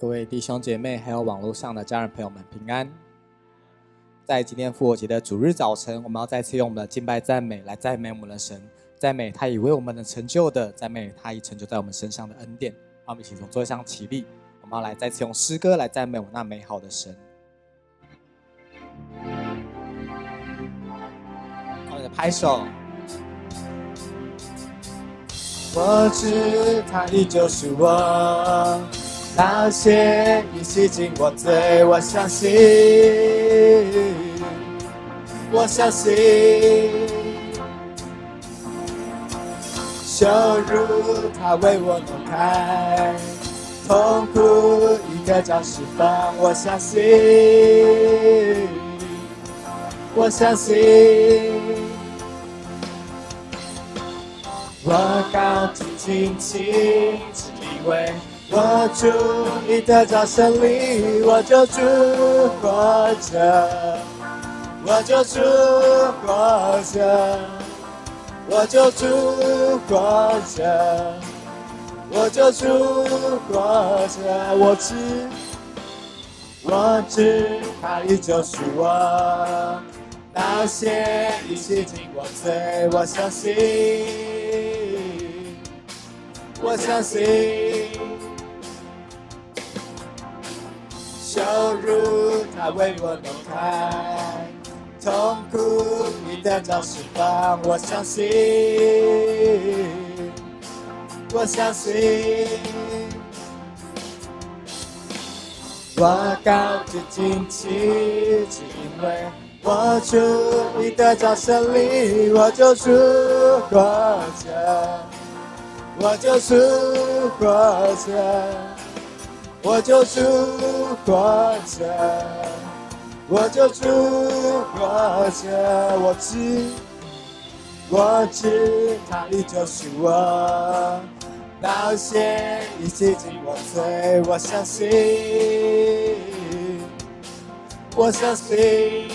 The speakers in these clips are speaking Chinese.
各位弟兄姐妹，还有网络上的家人朋友们，平安！在今天复活节的主日早晨，我们要再次用我们的敬拜赞美来赞美我们的神，赞美他已为我们的成就的，赞美他已成就在我们身上的恩典。让我们一起从座位上起立，我们要来再次用诗歌来赞美我那美好的神。我们的拍手。我知他依旧是我。那些已洗净我罪，我相信，我相信，羞辱他为我挪开，痛苦一个叫释放，我相信，我相信，我高举旌旗，只因为。我祝你得着胜利，我就祝活着，我就祝活着，我就祝活着，我就祝活着。我知，我知，他依旧是我，那些已洗净我罪，我相信，我相信。羞辱他为我挪开，痛苦你得到释放，我相信，我相信，我高举旌旗，只因为我祝你得到胜利，我就祝活着，我就祝活着。我就住活着，我就住活着，我知，我知他你就是我，那些已洗净我罪，我相信，我相信，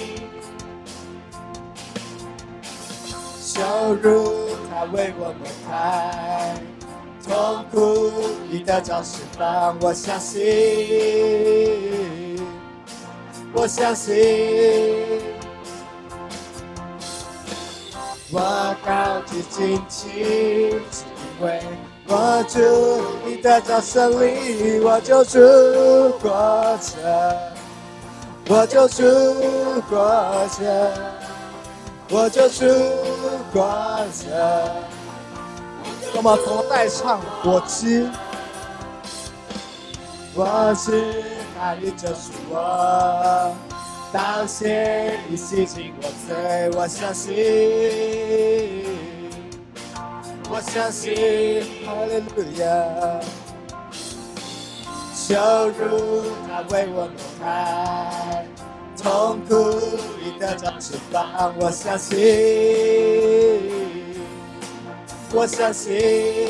羞辱他为我们开。痛苦你的掌释放，我相信，我相信，我高举旌旗，只因为我祝你得到胜利，我就祝活着，我就祝活着，我就祝活着。那么从代唱，我知，我知，那里就是我，当先已洗净我罪，我相信，我相信，哈利路亚，羞辱他为我挪开，痛苦已得到释放，我相信。我相信，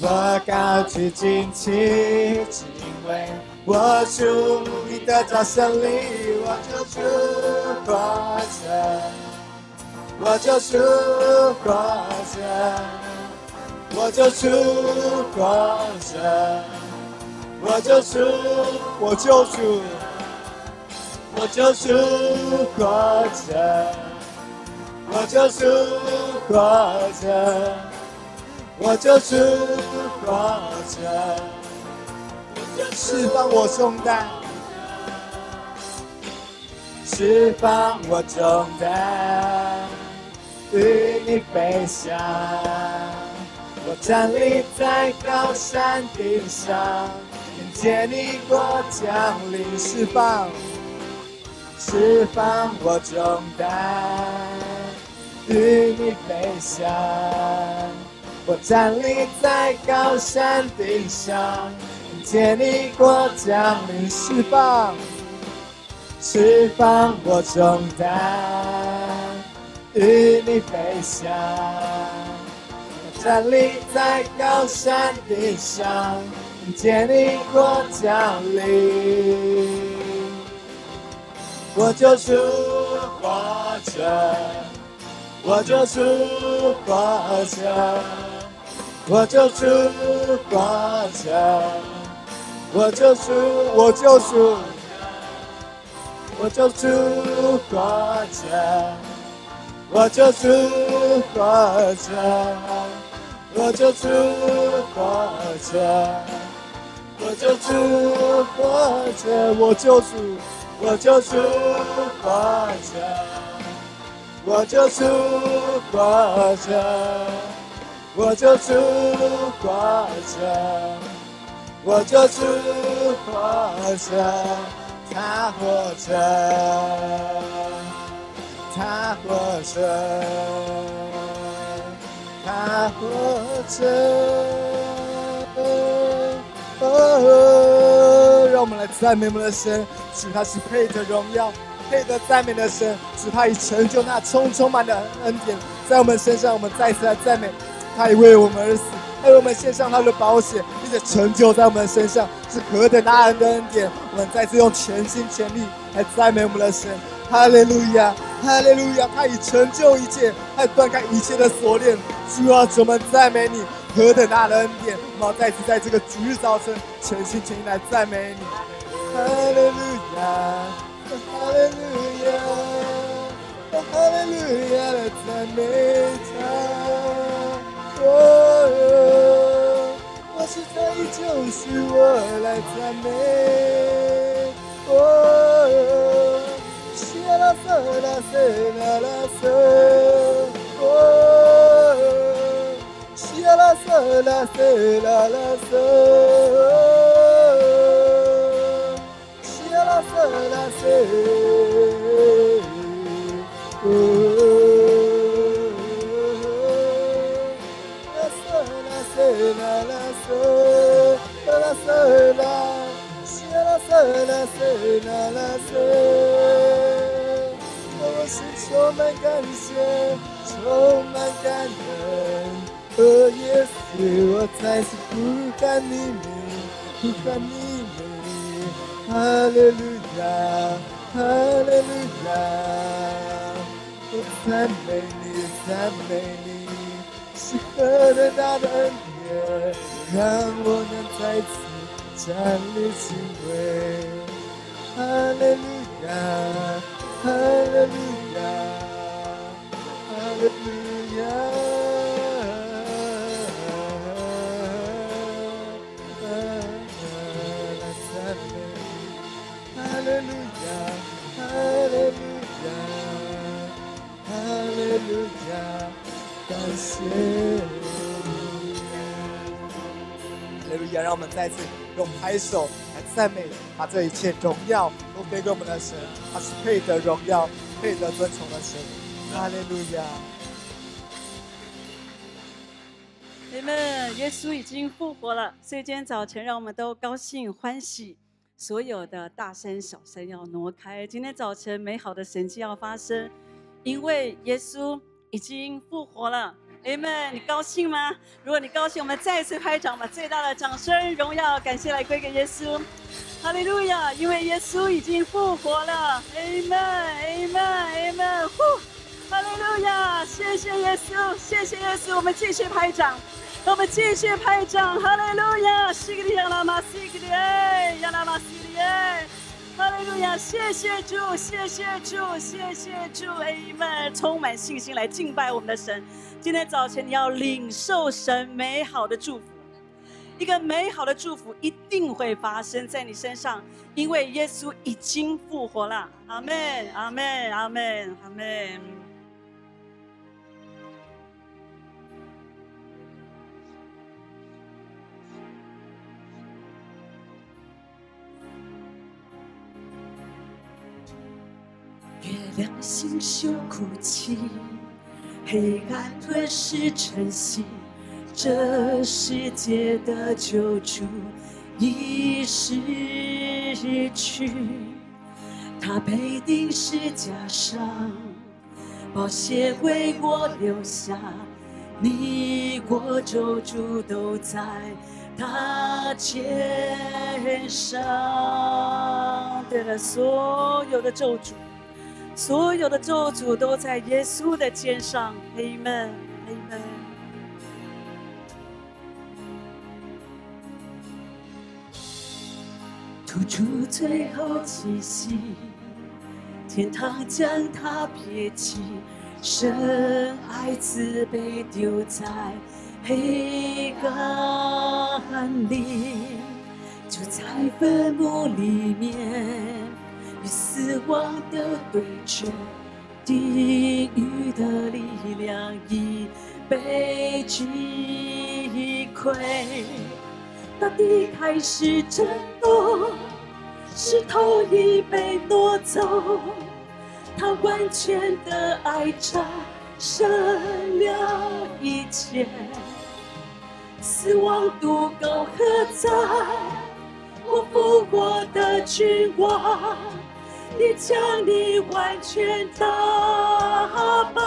我高举旌旗，只因为我祝你得到胜利，我就祝活着，我就祝活着，我就祝活着，我就祝，我就祝，我就祝活着。我就是活着，我就是活着，释放我重担，释放我重担，与你飞翔。我站立在高山顶上，迎接你过降临，释放，释放我重担。与你飞翔，我站立在高山顶上，迎接你过降临，释放，释放我重担。与你飞翔，我站立在高山顶上，迎接你过降临，我就是活着。我就是华夏，我就是华夏，我就是我就是，我就是华夏，我就是华夏，我就是华夏，我就是华夏，我就是我就是华夏。我就是我就是活着，我就是活着，我就是活着，他活着，他活着，他活着。让我们来赞美我们的神，主他是配得荣耀。配得赞美的神，使他已成就那充充满的恩典在我们身上。我们再次来赞美，他已为我们而死，为我们献上他的保险，并且成就在我们身上是何等大恩的恩典。我们再次用全心全力来赞美我们的神。哈利路亚，哈利路亚！他已成就一切，他断开一切的锁链。主啊，我们赞美你，何等大的恩典！我们要再次在这个主日早晨全心全意来赞美你。哈利路亚。哈利路亚，哈利路亚，来赞美他。哦，我是他已救赎我，来赞美。哦，西拉索拉西拉拉索。哦，西拉索我是充满感谢，充满感恩，和耶稣我再次呼喊你名，呼喊你名，哈利路亚。哈利路亚，我赞美你，赞美哈利路亚，让我们再次用拍手来赞美，把这一切荣耀都归给我们的神，他是配得荣耀、配得尊崇的神。哈利路亚！你们，耶稣已经复活了，所以今天早晨让我们都高兴欢喜，所有的大声小声要挪开。今天早晨美好的神迹要发生，因为耶稣。已经复活了，Amen！你高兴吗？如果你高兴，我们再次拍掌，把最大的掌声、荣耀、感谢来归给耶稣。哈利路亚！因为耶稣已经复活了，Amen！Amen！Amen！呼！哈利路亚！谢谢耶稣，谢谢耶稣！我们继续拍掌，我们继续拍掌，哈利路亚！西格里亚拉玛西格里耶，亚拉玛西里耶。哈利路亚！谢谢主，谢谢主，谢谢主，Amen！充满信心来敬拜我们的神。今天早晨你要领受神美好的祝福，一个美好的祝福一定会发生在你身上，因为耶稣已经复活了。阿门，阿门，阿门，阿门。月亮星宿哭泣，黑暗吞噬晨曦，这世界的救主已逝去。他被钉十架上，宝血为我留下，你我救主都在他肩上。对了，所有的咒诅。所有的咒诅都在耶稣的肩上。阿门，阿门。吐出最后气息，天堂将他撇弃，深爱子被丢在黑暗里，就在坟墓里面。与死亡的对决，地狱的力量已被击溃。大地开始震动，石头已被挪走，他完全的爱战胜了一切。死亡渡沟何在？我复活的君王，你将你完全打败，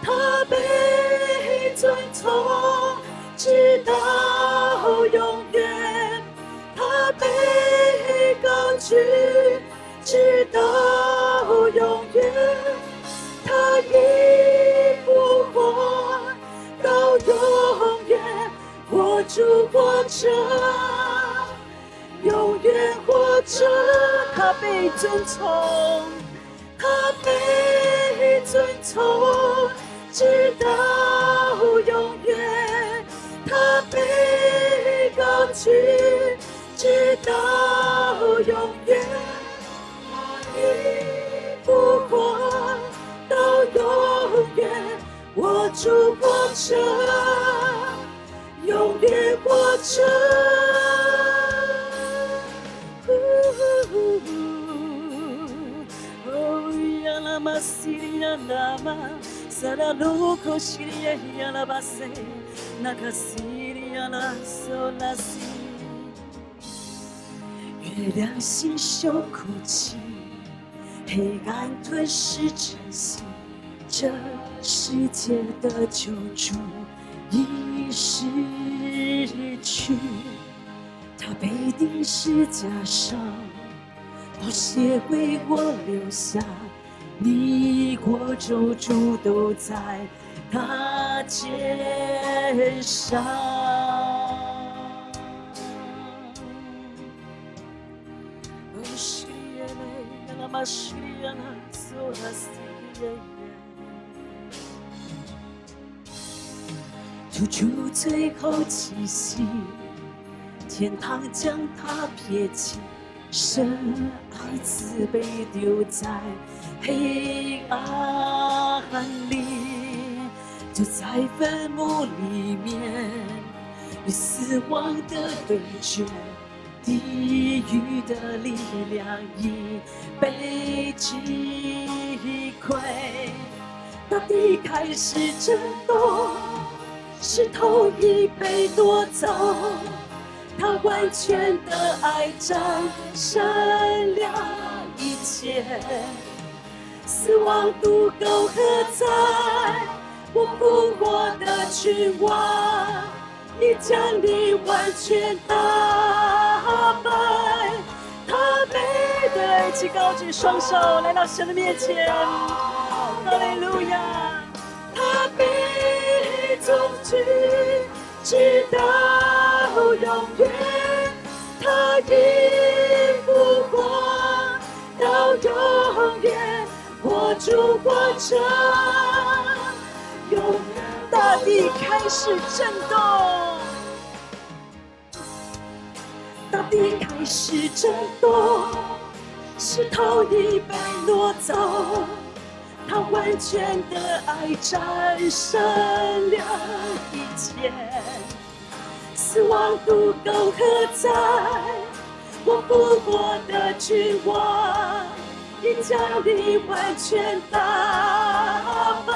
他被尊崇。直到永远，他被高举；直到永远，他已复活；到永远，我主活着，永远活着。他被尊崇，他被尊崇，直到永远。他被高举，直到永远。你复活到永远，我主活着，永远活着。呀啦嘛西呀啦嘛，萨拉鲁克西呀呀啦巴塞。那个西里亚拉索拉西，月亮星宿哭泣，黑暗吞噬晨曦，这世界的救主已失去，他被钉十字架上，宝血为我留下，你我救主都在。他肩上。吐出最后气息，天堂将他撇弃，深爱慈悲丢在黑暗里。就在坟墓里面，与死亡的对决，地狱的力量已被击溃，大地开始震动，石头已被夺走，他完全的爱战胜了一切，死亡渡沟何在？我复活的君王，你将你完全打败。他背对起高举双手来到神的面前，哈利路亚。他被重举直到永远，他已复活到永远，我主活着。大地开始震动，大地开始震动，石头已被挪走，他完全的爱战胜了一切，死亡渡沟何在？我复活的君王，已将你完全打败。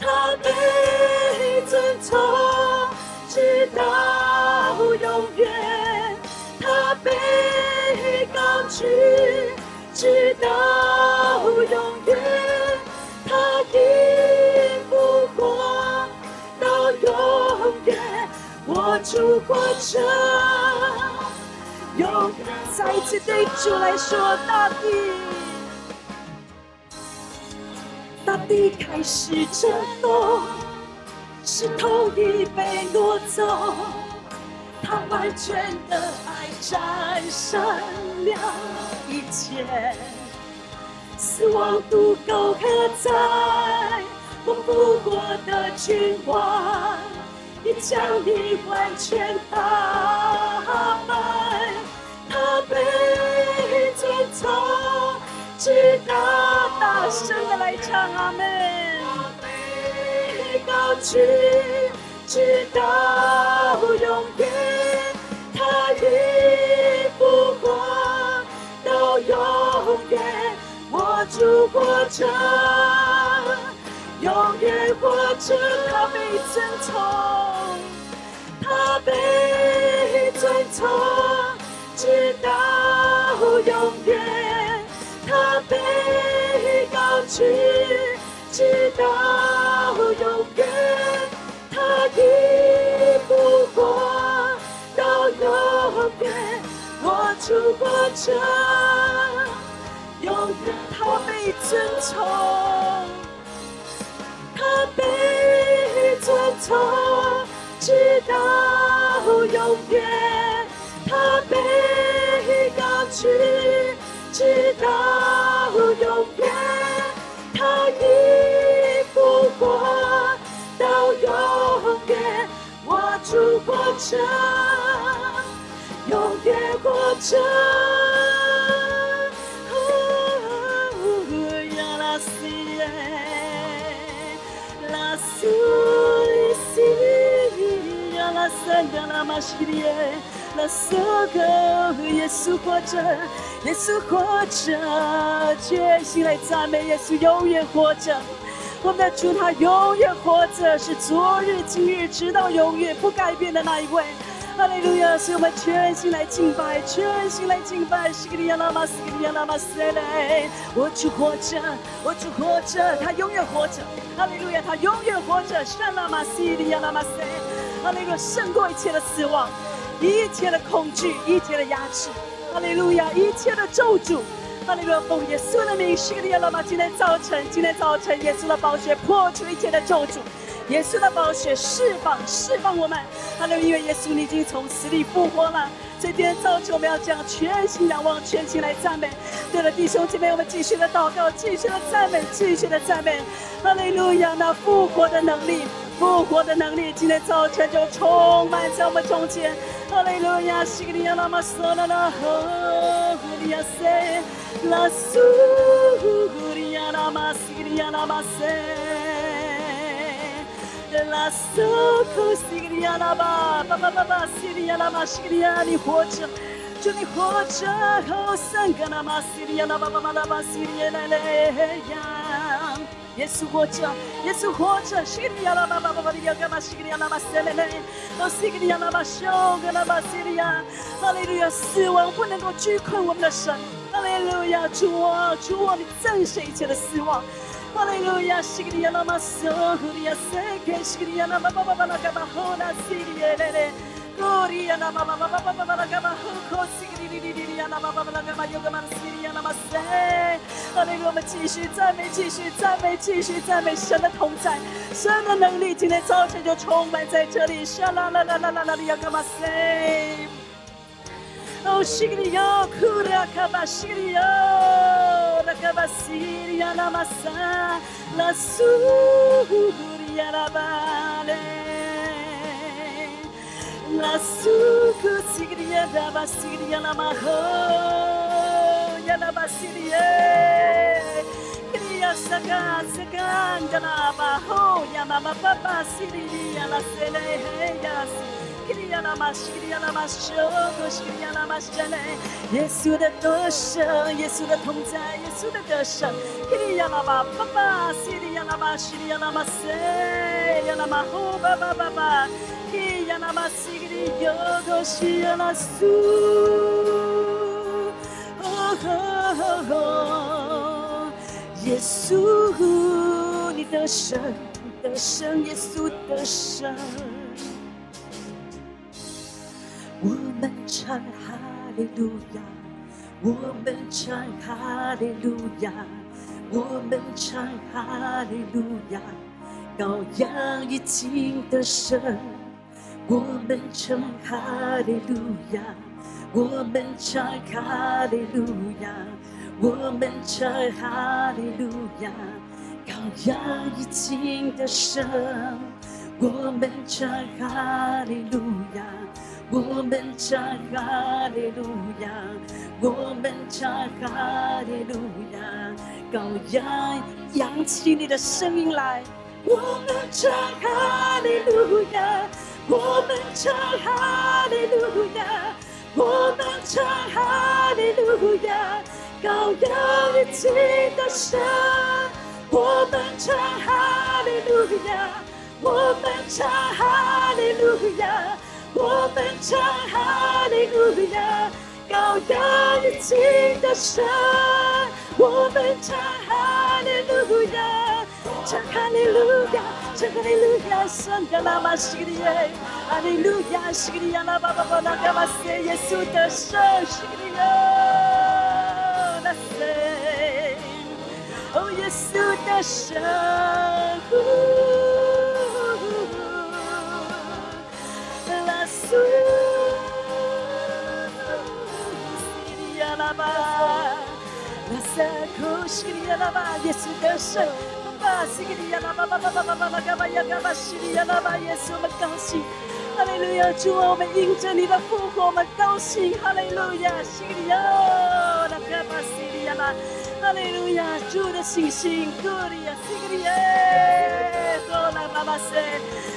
他被尊崇，直到永远；他被高举，直到永远；他已复活到永远。我主活着，又再次对主来说，大地。大地开始震动，石头已被挪走，他完全的爱战胜了一切，死亡渡沟可在我不过的君王，你将你完全打败，被尊崇，直到大声的来唱阿门，被高举，直到永远，他已复活到永远，我主活着。永远活着，他被尊崇，他被尊崇，直到永远，他被高举，直到永远，他已复活到永远，我主活着，永远他被尊崇。他被尊崇，直到永远；他被高举，直到永远，他已复活到永远，我主活着，永远活着。哦哦哦、呀啦西耶，啦苏里西，呀拉塞，呀啦马西里耶。稣活着，耶稣活着，决心来赞美耶稣，永远活着。我们的主他永远活着，是昨日、今日，直到永远不改变的那一位。哈利路亚！所以我们全心来敬拜，全心来敬拜。西格利亚拉玛，西格利亚拉玛塞雷，我主活着，我主活着，他永远活着。哈利路亚，他永远活着。圣拉玛西利亚拉玛塞，哈利路亚，胜过一切的死亡，一切的恐惧，一切的压制。哈利路亚，一切的咒诅。哈利路亚，奉耶稣的名，西格利亚拉玛，今天早晨，今天早晨，耶稣的宝血破除一切的咒诅。耶稣的宝血释放，释放我们。哈利路亚，因为耶稣你已经从死里复活了。所以今天早晨我们要这样全心仰望，全心来赞美。对了，弟兄姐妹，我们继续的祷告，继续的赞美，继续的赞美。哈利路亚，那复活的能力，复活的能力，今天早晨就充满在我们中间。哈利路亚，西格利亚拉玛索拉拉哈古利亚塞，拉苏古利亚拉玛西格利亚拉玛塞。La soko sigria la ba ba ba ba ba sigria la ma sigria 你活着，祝你活着，哦，三个那嘛 sigria la ba ba ba la ba sigria 来来呀。耶稣活着，耶稣活着，西里亚拉巴巴巴巴里亚干嘛？西里亚拉巴塞勒勒，哦，西里亚拉巴修格拉巴西里亚，哈利路亚，死亡不能够拘困我们的神，哈利路亚，主啊，主啊，你战胜一切的死亡。哈利路亚，西格利亚拉玛索古利亚塞克，西格利亚拉巴巴巴巴拉嘎巴霍纳西里耶勒勒，古利亚拉巴巴巴巴巴巴巴拉嘎巴霍科西格利利利利亚拉巴巴巴拉嘎巴尤格玛西里亚拉玛塞。哈利路亚，我们继续赞美，继续赞美，继续赞美神的同在，神的能力今天早晨就充满在这里。沙啦啦啦啦啦啦利亚嘎玛塞。Oh, Shigriyo, Kura Kabashigriyo, Rakabasiria Namasa, La Suria Rabale, La Suku Sigria Dabasiria Namaho, Yanabasirie. Kriya saka saka ndana baho ya mama papa siri ya la sele ya Kriya nama shriya nama shoko shriya nama shale 耶稣的得胜，耶稣的同在，耶稣的得胜。Kriya nama papa siri ya nama shriya nama se 耶稣，你的神，的神，耶稣的神，我们唱哈利路亚，我们唱哈利路亚，我们唱哈利路亚，羔羊已经的胜。我们唱哈利路亚，我们唱哈利路亚，我们唱哈利路亚，羔羊已经得胜，我们唱哈利路亚，我们唱哈利路亚，我们唱哈利路亚，羔羊扬起你的声音来，我们唱哈利路亚，我们唱哈利路亚。我们唱哈利路亚，羔羊已经得胜。我们唱哈利路亚，我们唱哈利路亚，我们唱哈利路亚，羔羊已经得胜。我们唱哈利路亚，Hallelujah, Hallelujah, Santa Lama Shirie, eh. Hallelujah, Shiria Lama Babona Gamase, Yesuta Shiria, Nase, Oh, oh Yesuta Shaku, Lasu, Shiria Lama, Lasaku Shiria Lama, Yesuta Shaku. 哈利路亚，主啊，我们迎着你的复活，我们高兴。哈利路亚，西利亚，拉巴巴西利亚，哈利路亚，主的信心，哥利亚，西利亚，多拉巴巴。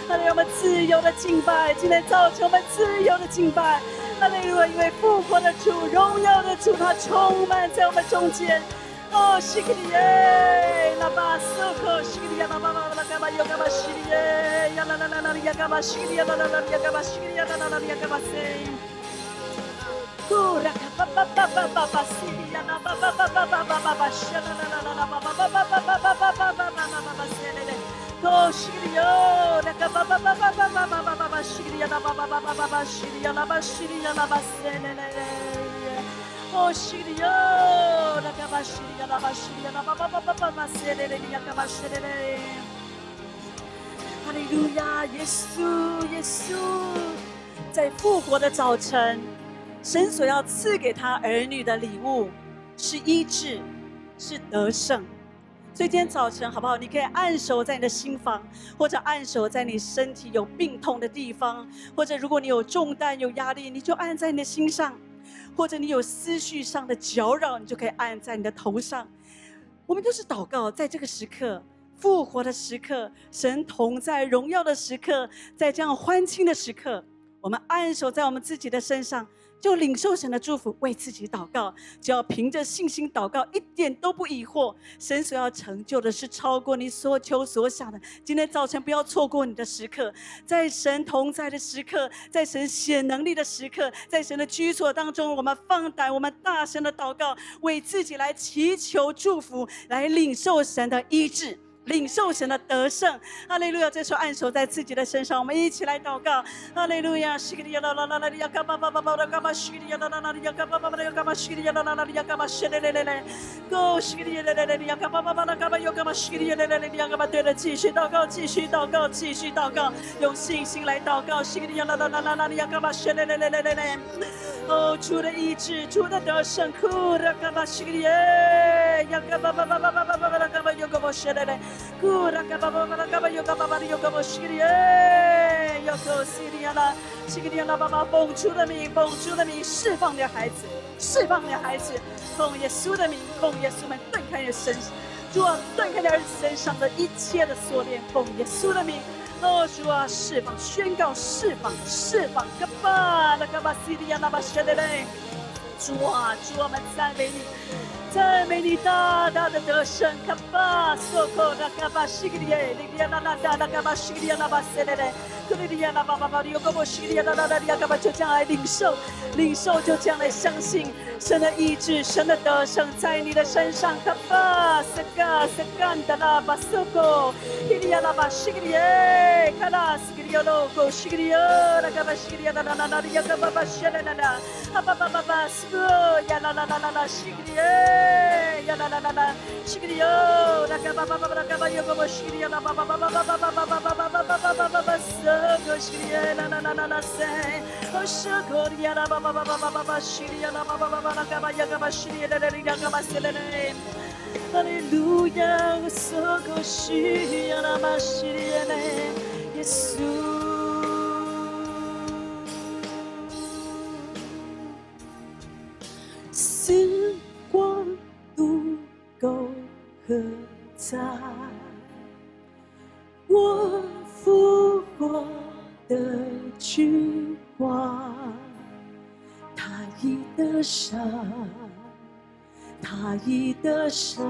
哈利，我们自由的敬拜，今天早晨我们自由的敬拜。哈利路亚，因为复活的主，荣耀的主，他充满在我们中间。哦，西利亚，拉巴索克，西利亚，拉巴巴拉卡巴尤卡巴西利亚。la la la la ya kaba shiri la la la ya kaba shiri la la la ya kaba say kura ka pa pa pa pa pa siri ya na pa pa pa pa pa pa pa pa sha la la la la pa pa pa pa pa pa pa pa pa pa pa pa pa se le le ko shiri yo la ka pa pa pa pa pa pa pa pa pa pa shiri ya na pa pa pa pa pa pa shiri ya la ba shiri ya la ba se le le le Oh, shiri yo la ka ba shiri ya la ba shiri ya na pa pa pa pa pa pa se le le ya ka ba shiri le 哈利路亚，耶稣，耶稣，在复活的早晨，神所要赐给他儿女的礼物是医治，是得胜。所以今天早晨，好不好？你可以按手在你的心房，或者按手在你身体有病痛的地方，或者如果你有重担、有压力，你就按在你的心上；或者你有思绪上的搅扰，你就可以按在你的头上。我们都是祷告，在这个时刻。复活的时刻，神同在荣耀的时刻，在这样欢庆的时刻，我们按手在我们自己的身上，就领受神的祝福，为自己祷告，只要凭着信心祷告，一点都不疑惑。神所要成就的是超过你所求所想的。今天早晨不要错过你的时刻，在神同在的时刻，在神显能力的时刻，在神的居所当中，我们放胆，我们大声的祷告，为自己来祈求祝福，来领受神的医治。领受神的得胜，哈利路亚！这时候按手在自己的身上，我们一起来祷告，哈利路亚！西格利亚啦啦啦啦利亚嘎巴巴巴巴啦嘎巴西格利亚啦啦啦利亚嘎巴巴巴啦嘎巴西格利亚啦啦啦利亚嘎巴西嘞嘞嘞嘞，Go 西格利亚嘞嘞嘞利亚嘎巴巴巴啦嘎巴又嘎巴西格利亚嘞嘞嘞利亚嘎巴，对了，继续祷告，继续祷告，继续祷告，用信心来祷告，西格利亚啦啦啦啦啦利亚嘎巴西嘞嘞嘞嘞嘞嘞，哦，主的医治，主的得胜，库拉嘎巴西格利亚，呀嘎巴巴巴巴巴巴巴啦嘎巴又嘎巴西嘞嘞。古，奉主的名，奉主的名释放的孩子，释放的孩子，奉耶稣的名，奉耶稣的，断开你的身，主啊，断开你的身上的一切的锁链，奉耶稣的名，哦，主啊，释放，宣告释放，释放，卡巴拉卡巴西利亚纳巴谢得嘞，主啊，主啊，我们赞美你。meditata da shankabasso con la kabashigrie, la kabashigrie la basserere. 索科那卡巴西格里耶，利亚那巴巴，巴巴巴里有个巴西格里亚那那那里亚卡巴就将来领受，领受就将来相信神的意志，神的得胜在你的身上，卡巴塞嘎塞干达拉巴索科，利亚那巴西格里耶，卡拉西格里亚罗科西格里亚那卡巴西格里亚那那那那里亚卡巴巴西勒勒勒，阿巴巴巴巴斯科亚那那那那那西格里耶。呀啦啦啦啦，西格里哟，那个巴巴巴巴那个巴哟个巴西格里呀，那巴巴巴巴巴巴巴巴巴巴巴巴巴巴巴巴哈利路亚，我所渴求的那马利亚，马马马马马马马，哈利路亚，我所渴求的那马利亚，马马马马马马马。时光足够何在，我。复活的君王，他已得胜。他已得胜，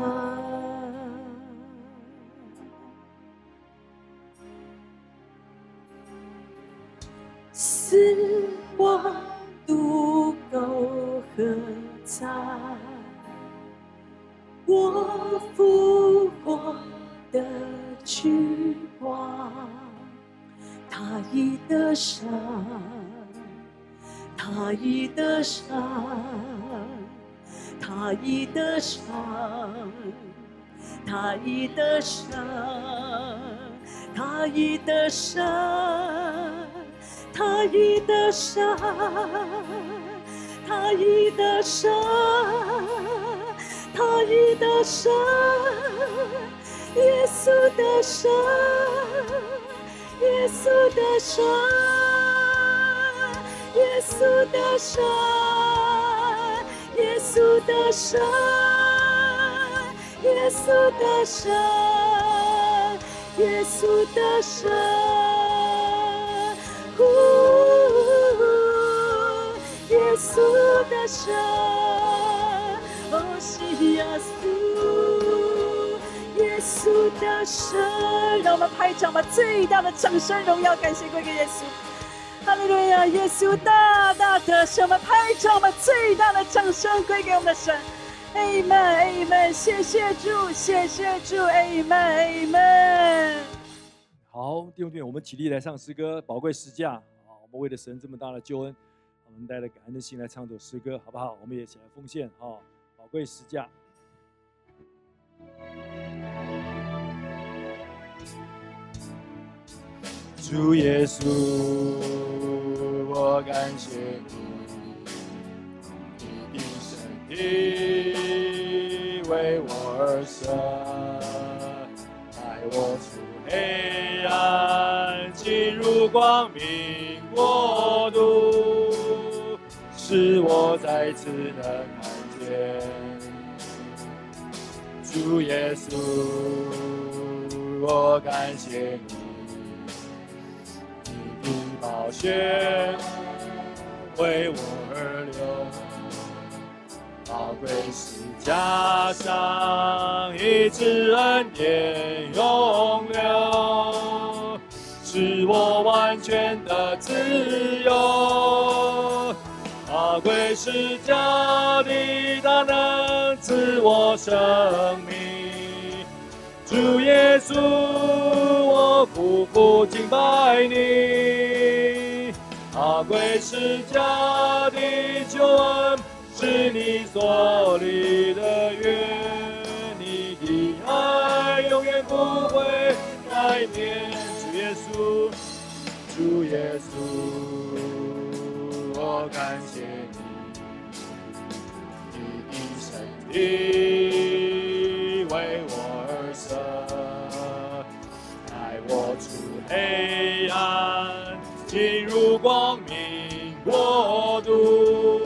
死亡渡沟何在？我复活的君王，他已得胜，他已得胜。他已得胜，他已得胜，他已得胜，他已得胜，他已得胜，他已得胜，耶稣的胜，耶稣的神，耶稣的神。耶稣的神，耶稣的神，耶稣的神，呼，耶稣的神，哦，是耶稣，稣的神，让我们拍掌，把最大的掌声、荣耀、感谢归给耶稣。哈利路亚！耶稣大大的，向我们拍掌，我们最大的掌声归给我们的神。Amen，Amen，谢谢主，谢谢主，Amen，Amen。好，弟兄姐妹，我们起立来唱诗歌，宝贵诗价啊！我们为了神这么大的救恩，我们带着感恩的心来唱首诗歌，好不好？我们也起来奉献啊！宝贵诗价。主耶稣，我感谢你，你的身体为我而生，带我出黑暗，进入光明国度，使我再次能看见。主耶稣，我感谢你。宝血为我而流，宝贵是加上一次恩典永留，使我完全的自由。宝贵是加的大能赐我生命，主耶稣，我苦苦敬拜你。阿贵是家的救恩，是你所立的约，你的爱永远不会改变。主耶稣，主耶稣，我感谢你，你的身体为我而生，带我出黑暗。进入光明国度，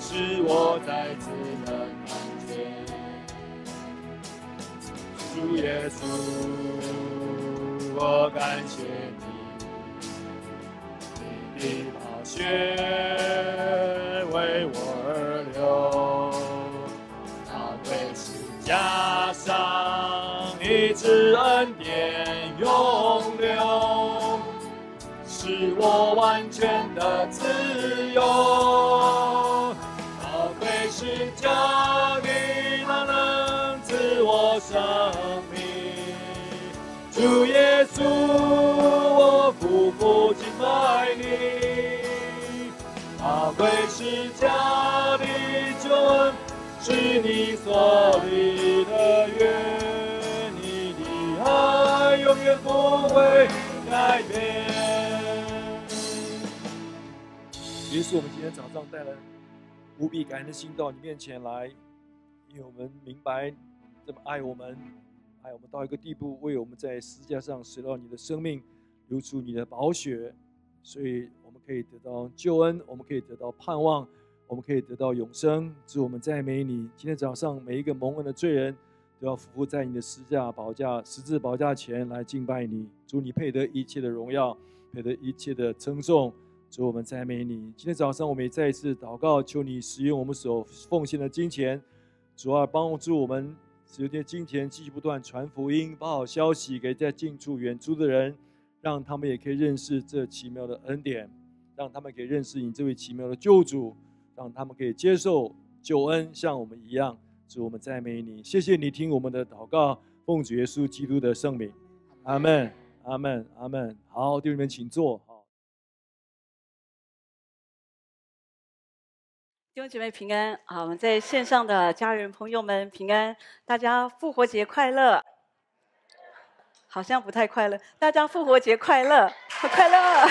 使我再次能看见主耶稣。我感谢你，你的宝血为我而流，那贵是加上一次恩典永留。我完全的自由，宝贵是家里那能赐我生命。主耶稣，我苦苦敬拜你。宝贵是家里救恩，是你所立的约，你的爱永远不会改变。耶稣，我们今天早上带了无比感恩的心到你面前来，因为我们明白这么爱我们，爱我们到一个地步，为我们在十字架上舍了你的生命，流出你的宝血，所以我们可以得到救恩，我们可以得到盼望，我们可以得到永生。主，我们赞美你。今天早上每一个蒙恩的罪人，都要匍匐在你的十字架宝架、十字宝架前来敬拜你。主，你配得一切的荣耀，配得一切的称颂。主，我们赞美你。今天早上，我们也再一次祷告，求你使用我们所奉献的金钱，主啊，帮助我们使用这些金钱，继续不断传福音，把好消息给在近处、远处的人，让他们也可以认识这奇妙的恩典，让他们可以认识你这位奇妙的救主，让他们可以接受救恩，像我们一样。主，我们赞美你，谢谢你听我们的祷告，奉主耶稣基督的圣名，阿门，阿门，阿门。好，弟兄们，请坐。弟兄姐妹平安，啊，我们在线上的家人朋友们平安，大家复活节快乐！好像不太快乐，大家复活节快乐，快乐！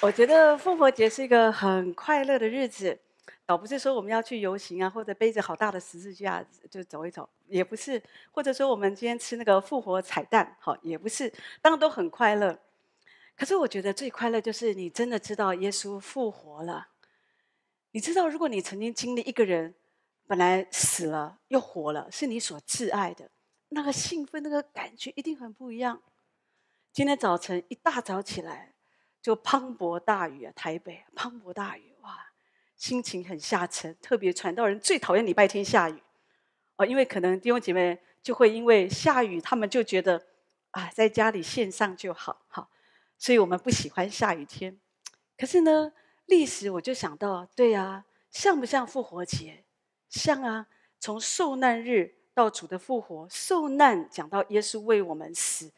我觉得复活节是一个很快乐的日子，倒不是说我们要去游行啊，或者背着好大的十字架就走一走，也不是，或者说我们今天吃那个复活彩蛋，好，也不是，当然都很快乐。可是我觉得最快乐就是你真的知道耶稣复活了。你知道，如果你曾经经历一个人本来死了又活了，是你所挚爱的，那个兴奋、那个感觉一定很不一样。今天早晨一大早起来就磅礴大雨啊，台北磅礴大雨，哇，心情很下沉。特别传道人最讨厌礼拜天下雨哦，因为可能弟兄姐妹就会因为下雨，他们就觉得啊，在家里线上就好，好。所以我们不喜欢下雨天，可是呢，历史我就想到，对呀，像不像复活节？像啊，从受难日到主的复活，受难讲到耶稣为我们死，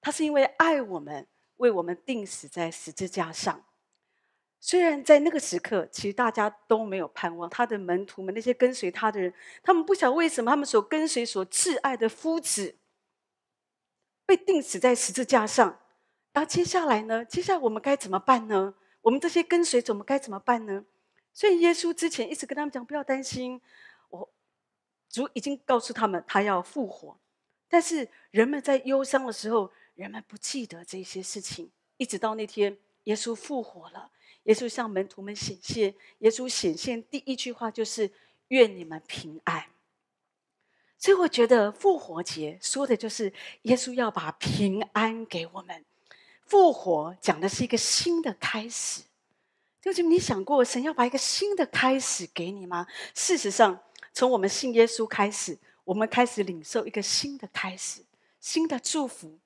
他是因为爱我们，为我们定死在十字架上。虽然在那个时刻，其实大家都没有盼望，他的门徒们那些跟随他的人，他们不晓为什么他们所跟随、所挚爱的夫子，被定死在十字架上。然后接下来呢？接下来我们该怎么办呢？我们这些跟随者，我们该怎么办呢？所以耶稣之前一直跟他们讲，不要担心，我主已经告诉他们，他要复活。但是人们在忧伤的时候，人们不记得这些事情，一直到那天耶稣复活了，耶稣向门徒们显现，耶稣显现第一句话就是“愿你们平安”。所以我觉得复活节说的就是耶稣要把平安给我们。复活讲的是一个新的开始，就是你想过神要把一个新的开始给你吗？事实上，从我们信耶稣开始，我们开始领受一个新的开始，新的祝福。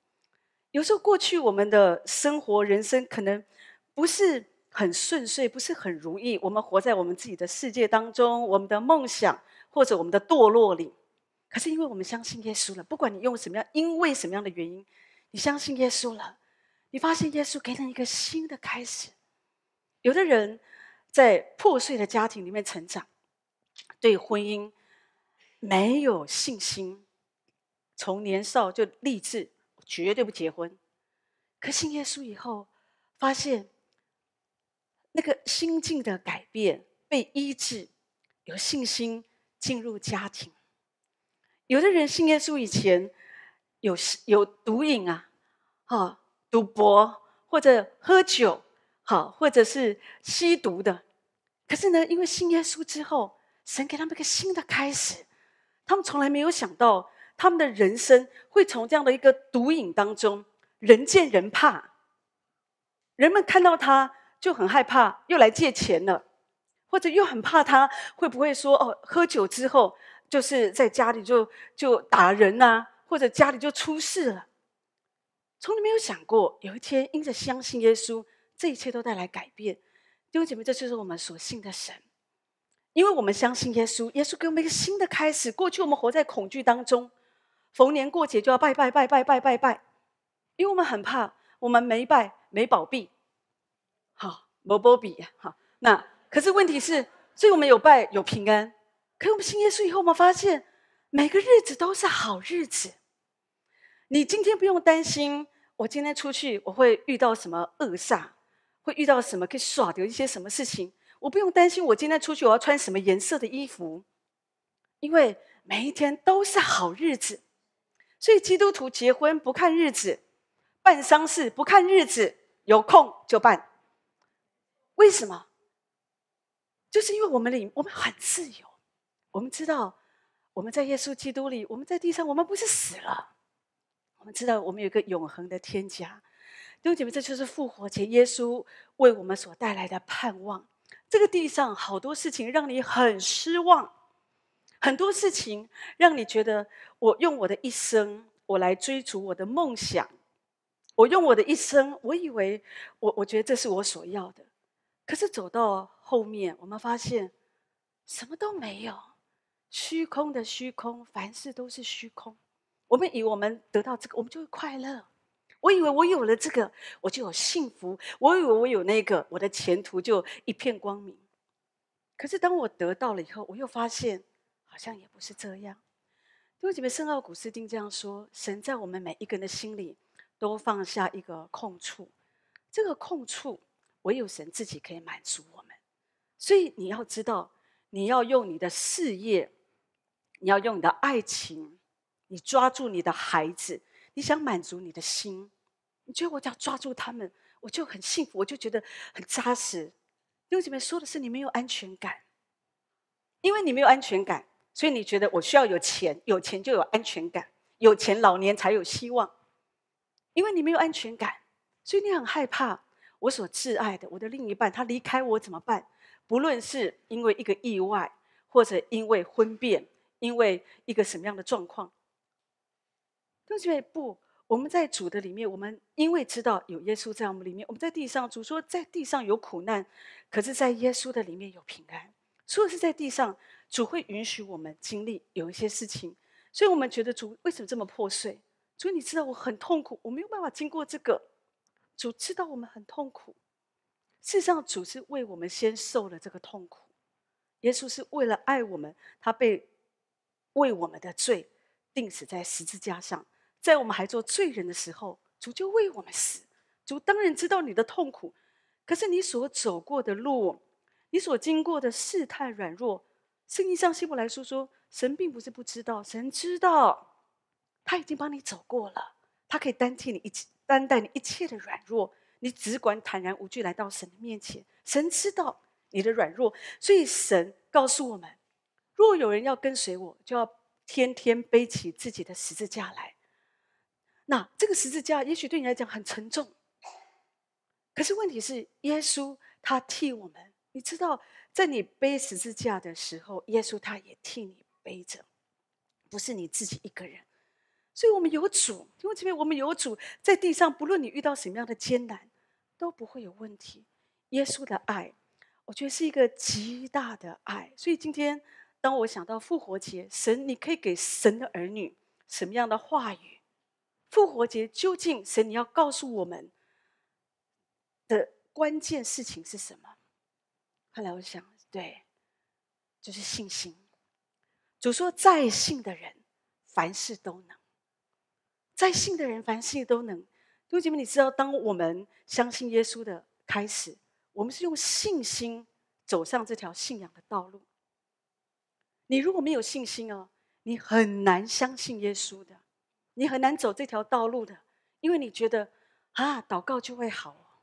有时候过去我们的生活、人生可能不是很顺遂，不是很如意。我们活在我们自己的世界当中，我们的梦想或者我们的堕落里。可是因为我们相信耶稣了，不管你用什么样，因为什么样的原因，你相信耶稣了。你发现耶稣给了一个新的开始。有的人在破碎的家庭里面成长，对婚姻没有信心，从年少就立志绝对不结婚。可信耶稣以后，发现那个心境的改变，被医治，有信心进入家庭。有的人信耶稣以前有有毒瘾啊，哈。赌博或者喝酒，好，或者是吸毒的，可是呢，因为信耶稣之后，神给他们一个新的开始，他们从来没有想到，他们的人生会从这样的一个毒瘾当中，人见人怕，人们看到他就很害怕，又来借钱了，或者又很怕他会不会说哦，喝酒之后就是在家里就就打人呐，或者家里就出事了。从来没有想过，有一天因着相信耶稣，这一切都带来改变。弟兄姐妹，这就是我们所信的神，因为我们相信耶稣，耶稣给我们一个新的开始。过去我们活在恐惧当中，逢年过节就要拜拜拜拜拜拜拜，因为我们很怕我们没拜没保庇，好没保庇好。那可是问题是，所以我们有拜有平安。可我们信耶稣以后，我们发现每个日子都是好日子。你今天不用担心。我今天出去我会遇到什么恶煞，会遇到什么可以耍掉一些什么事情。我不用担心我今天出去我要穿什么颜色的衣服，因为每一天都是好日子。所以基督徒结婚不看日子，办丧事不看日子，有空就办。为什么？就是因为我们里我们很自由，我们知道我们在耶稣基督里，我们在地上，我们不是死了，我们知道我们有一个永恒的天家。弟兄姐妹，这就是复活节耶稣为我们所带来的盼望。这个地上好多事情让你很失望，很多事情让你觉得我用我的一生我来追逐我的梦想，我用我的一生，我以为我我觉得这是我所要的。可是走到后面，我们发现什么都没有，虚空的虚空，凡事都是虚空。我们以为我们得到这个，我们就会快乐。我以为我有了这个，我就有幸福。我以为我有那个，我的前途就一片光明。可是当我得到了以后，我又发现好像也不是这样。因为姐妹，圣奥古斯丁这样说：神在我们每一个人的心里都放下一个空处，这个空处。唯有神自己可以满足我们，所以你要知道，你要用你的事业，你要用你的爱情，你抓住你的孩子，你想满足你的心，你觉得我只要抓住他们，我就很幸福，我就觉得很扎实。弟兄姐妹说的是你没有安全感，因为你没有安全感，所以你觉得我需要有钱，有钱就有安全感，有钱老年才有希望。因为你没有安全感，所以你很害怕。我所挚爱的，我的另一半，他离开我怎么办？不论是因为一个意外，或者因为婚变，因为一个什么样的状况，同学们不，我们在主的里面，我们因为知道有耶稣在我们里面，我们在地上，主说在地上有苦难，可是在耶稣的里面有平安。说的是在地上，主会允许我们经历有一些事情，所以我们觉得主为什么这么破碎？所以你知道我很痛苦，我没有办法经过这个。主知道我们很痛苦，事实上，主是为我们先受了这个痛苦。耶稣是为了爱我们，他被为我们的罪定死在十字架上。在我们还做罪人的时候，主就为我们死。主当然知道你的痛苦，可是你所走过的路，你所经过的试探、软弱，圣经上希伯来书说，神并不是不知道，神知道，他已经帮你走过了，他可以代替你一起。担待你一切的软弱，你只管坦然无惧来到神的面前。神知道你的软弱，所以神告诉我们：若有人要跟随我，就要天天背起自己的十字架来。那这个十字架也许对你来讲很沉重，可是问题是，耶稣他替我们。你知道，在你背十字架的时候，耶稣他也替你背着，不是你自己一个人。所以，我们有主，因为这边我们有主，在地上，不论你遇到什么样的艰难，都不会有问题。耶稣的爱，我觉得是一个极大的爱。所以，今天当我想到复活节，神，你可以给神的儿女什么样的话语？复活节究竟神你要告诉我们的关键事情是什么？后来我想，对，就是信心。主说，在信的人，凡事都能。在信的人，凡事都能。弟兄姐妹，你知道，当我们相信耶稣的开始，我们是用信心走上这条信仰的道路。你如果没有信心哦，你很难相信耶稣的，你很难走这条道路的，因为你觉得啊，祷告就会好。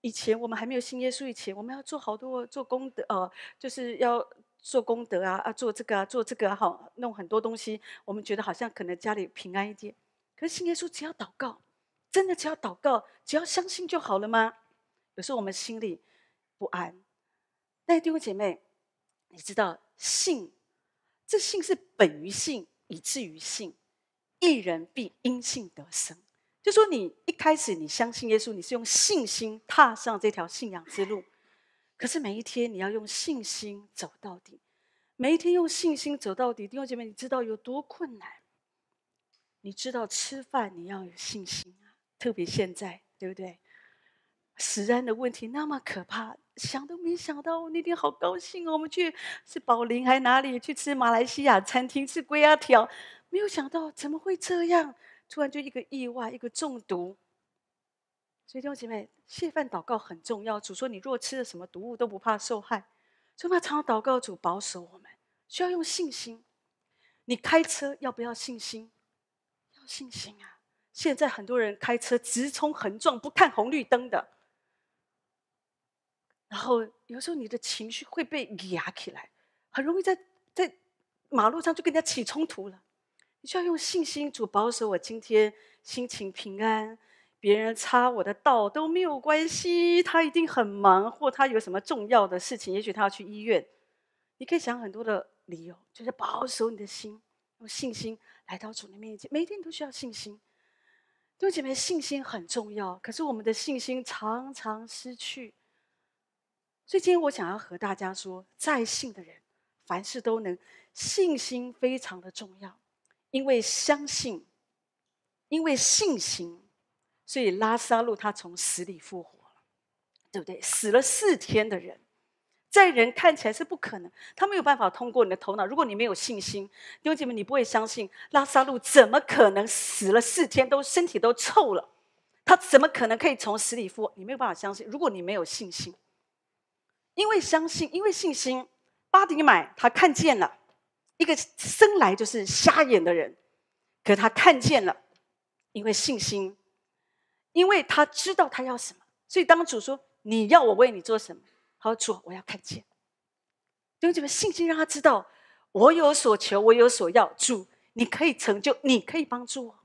以前我们还没有信耶稣以前，我们要做好多做功德，呃，就是要。做功德啊啊，做这个啊，做这个哈，弄很多东西，我们觉得好像可能家里平安一点。可是信耶稣只要祷告，真的只要祷告，只要相信就好了吗？有时候我们心里不安。但弟兄姐妹，你知道信，这信是本于信，以至于信。一人必因信得生。就说你一开始你相信耶稣，你是用信心踏上这条信仰之路。可是每一天你要用信心走到底，每一天用信心走到底。弟兄姐妹，你知道有多困难？你知道吃饭你要有信心啊，特别现在，对不对？食安的问题那么可怕，想都没想到。那天好高兴哦，我们去是宝林还哪里去吃马来西亚餐厅吃龟鸭条，没有想到怎么会这样？突然就一个意外，一个中毒。所以弟兄姐妹，谢饭祷告很重要。主说：“你若吃了什么毒物，都不怕受害。”所以我们常常祷告主保守我们，需要用信心。你开车要不要信心？要信心啊！现在很多人开车直冲横撞，不看红绿灯的。然后有时候你的情绪会被压起来，很容易在在马路上就跟人家起冲突了。你需要用信心，主保守我今天心情平安。别人插我的道都没有关系，他一定很忙，或他有什么重要的事情，也许他要去医院。你可以想很多的理由，就是保守你的心，用信心来到主的面前。每一天都需要信心，弟兄姐妹，信心很重要。可是我们的信心常常失去。所以今天我想要和大家说，在信的人，凡事都能。信心非常的重要，因为相信，因为信心。所以拉萨路他从死里复活了，对不对？死了四天的人，在人看起来是不可能，他没有办法通过你的头脑。如果你没有信心，弟兄姐妹，你不会相信拉萨路怎么可能死了四天都身体都臭了？他怎么可能可以从死里复活？你没有办法相信。如果你没有信心，因为相信，因为信心，巴迪买他看见了一个生来就是瞎眼的人，可他看见了，因为信心。因为他知道他要什么，所以当主说你要我为你做什么，他说主我要看见，用这个信心让他知道我有所求，我有所要，主你可以成就，你可以帮助我。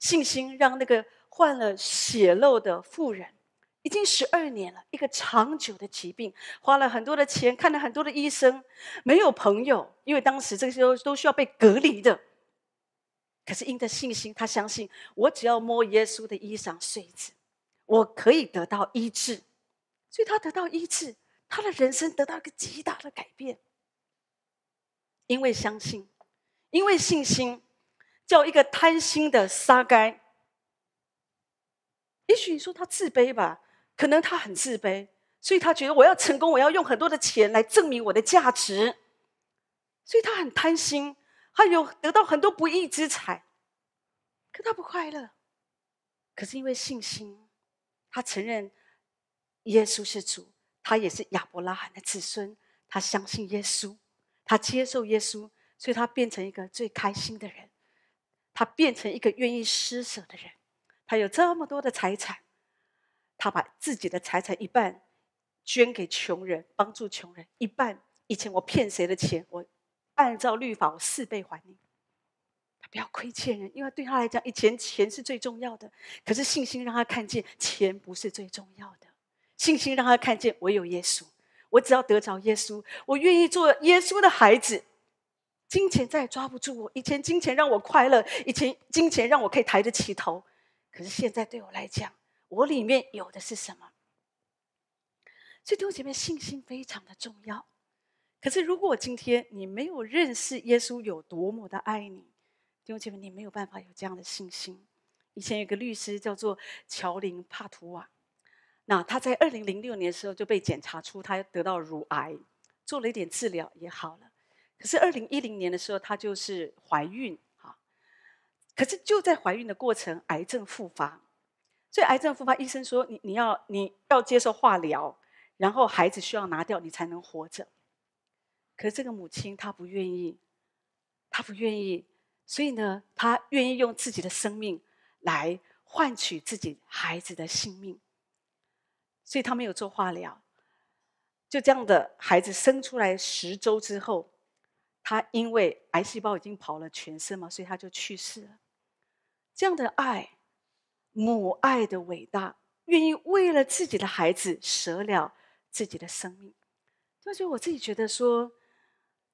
信心让那个患了血漏的妇人，已经十二年了，一个长久的疾病，花了很多的钱，看了很多的医生，没有朋友，因为当时这些都都需要被隔离的。可是因着信心，他相信我只要摸耶稣的衣裳穗子，我可以得到医治。所以他得到医治，他的人生得到一个极大的改变。因为相信，因为信心，叫一个贪心的撒该。也许你说他自卑吧，可能他很自卑，所以他觉得我要成功，我要用很多的钱来证明我的价值，所以他很贪心。他有得到很多不义之财，可他不快乐。可是因为信心，他承认耶稣是主，他也是亚伯拉罕的子孙。他相信耶稣，他接受耶稣，所以他变成一个最开心的人。他变成一个愿意施舍的人。他有这么多的财产，他把自己的财产一半捐给穷人，帮助穷人；一半以前我骗谁的钱，我。按照律法，我四倍还你。他不要亏欠人，因为对他来讲，以前钱是最重要的。可是信心让他看见，钱不是最重要的。信心让他看见，我有耶稣，我只要得着耶稣，我愿意做耶稣的孩子。金钱再也抓不住我。以前金钱让我快乐，以前金钱让我可以抬得起头。可是现在对我来讲，我里面有的是什么？所以弟兄姐妹，信心非常的重要。可是，如果今天你没有认识耶稣有多么的爱你，弟兄姐妹，你没有办法有这样的信心。以前有个律师叫做乔林帕图瓦，那他在二零零六年的时候就被检查出他得到乳癌，做了一点治疗也好了。可是二零一零年的时候，她就是怀孕哈，可是就在怀孕的过程，癌症复发，所以癌症复发，医生说你你要你要接受化疗，然后孩子需要拿掉，你才能活着。可是这个母亲她不愿意，她不愿意，所以呢，她愿意用自己的生命来换取自己孩子的性命。所以她没有做化疗，就这样的孩子生出来十周之后，他因为癌细胞已经跑了全身嘛，所以他就去世了。这样的爱，母爱的伟大，愿意为了自己的孩子舍了自己的生命，所以我自己觉得说。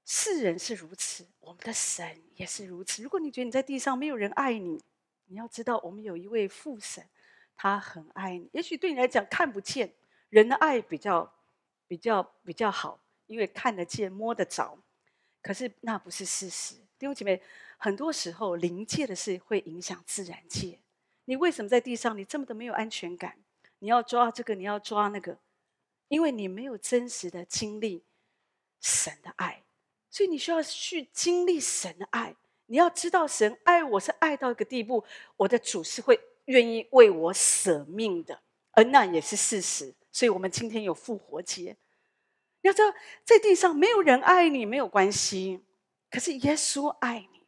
世人是如此，我们的神也是如此。如果你觉得你在地上没有人爱你，你要知道，我们有一位父神，他很爱你。也许对你来讲看不见，人的爱比较比较比较好，因为看得见、摸得着。可是那不是事实，弟兄姐妹。很多时候，灵界的事会影响自然界。你为什么在地上你这么的没有安全感？你要抓这个，你要抓那个，因为你没有真实的经历神的爱。所以你需要去经历神的爱，你要知道，神爱我是爱到一个地步，我的主是会愿意为我舍命的，而那也是事实。所以，我们今天有复活节。要知道，在地上没有人爱你没有关系，可是耶稣爱你。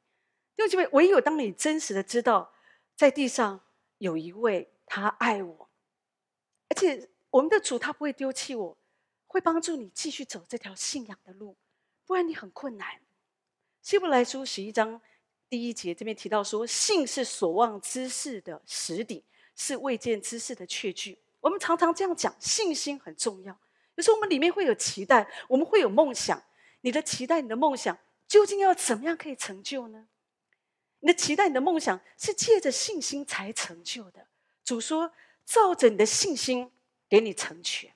因为这位唯有当你真实的知道，在地上有一位他爱我，而且我们的主他不会丢弃我，会帮助你继续走这条信仰的路，不然你很困难。希伯来书十一章第一节这边提到说：“信是所望之事的实底，是未见之事的确据。”我们常常这样讲，信心很重要。有时候我们里面会有期待，我们会有梦想。你的期待，你的梦想，究竟要怎么样可以成就呢？你的期待，你的梦想，是借着信心才成就的。主说：“照着你的信心，给你成全。”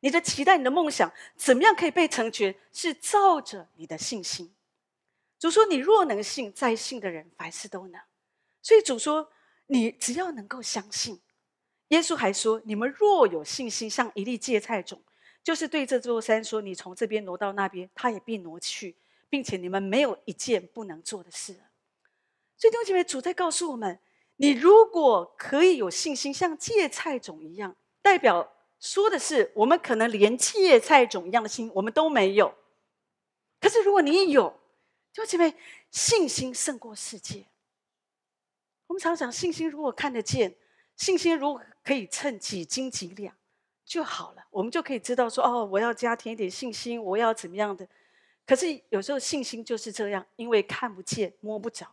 你的期待，你的梦想，怎么样可以被成全？是照着你的信心。主说：“你若能信，在信的人凡事都能。”所以主说：“你只要能够相信。”耶稣还说：“你们若有信心，像一粒芥菜种，就是对这座山说：‘你从这边挪到那边’，它也必挪去，并且你们没有一件不能做的事。”所以弟兄姐妹，主在告诉我们：你如果可以有信心，像芥菜种一样，代表说的是我们可能连芥菜种一样的心，我们都没有。可是如果你有，弟兄姐妹，信心胜过世界。我们常讲，信心如果看得见。信心如果可以称几斤几两就好了，我们就可以知道说哦，我要加添一点信心，我要怎么样的？可是有时候信心就是这样，因为看不见摸不着，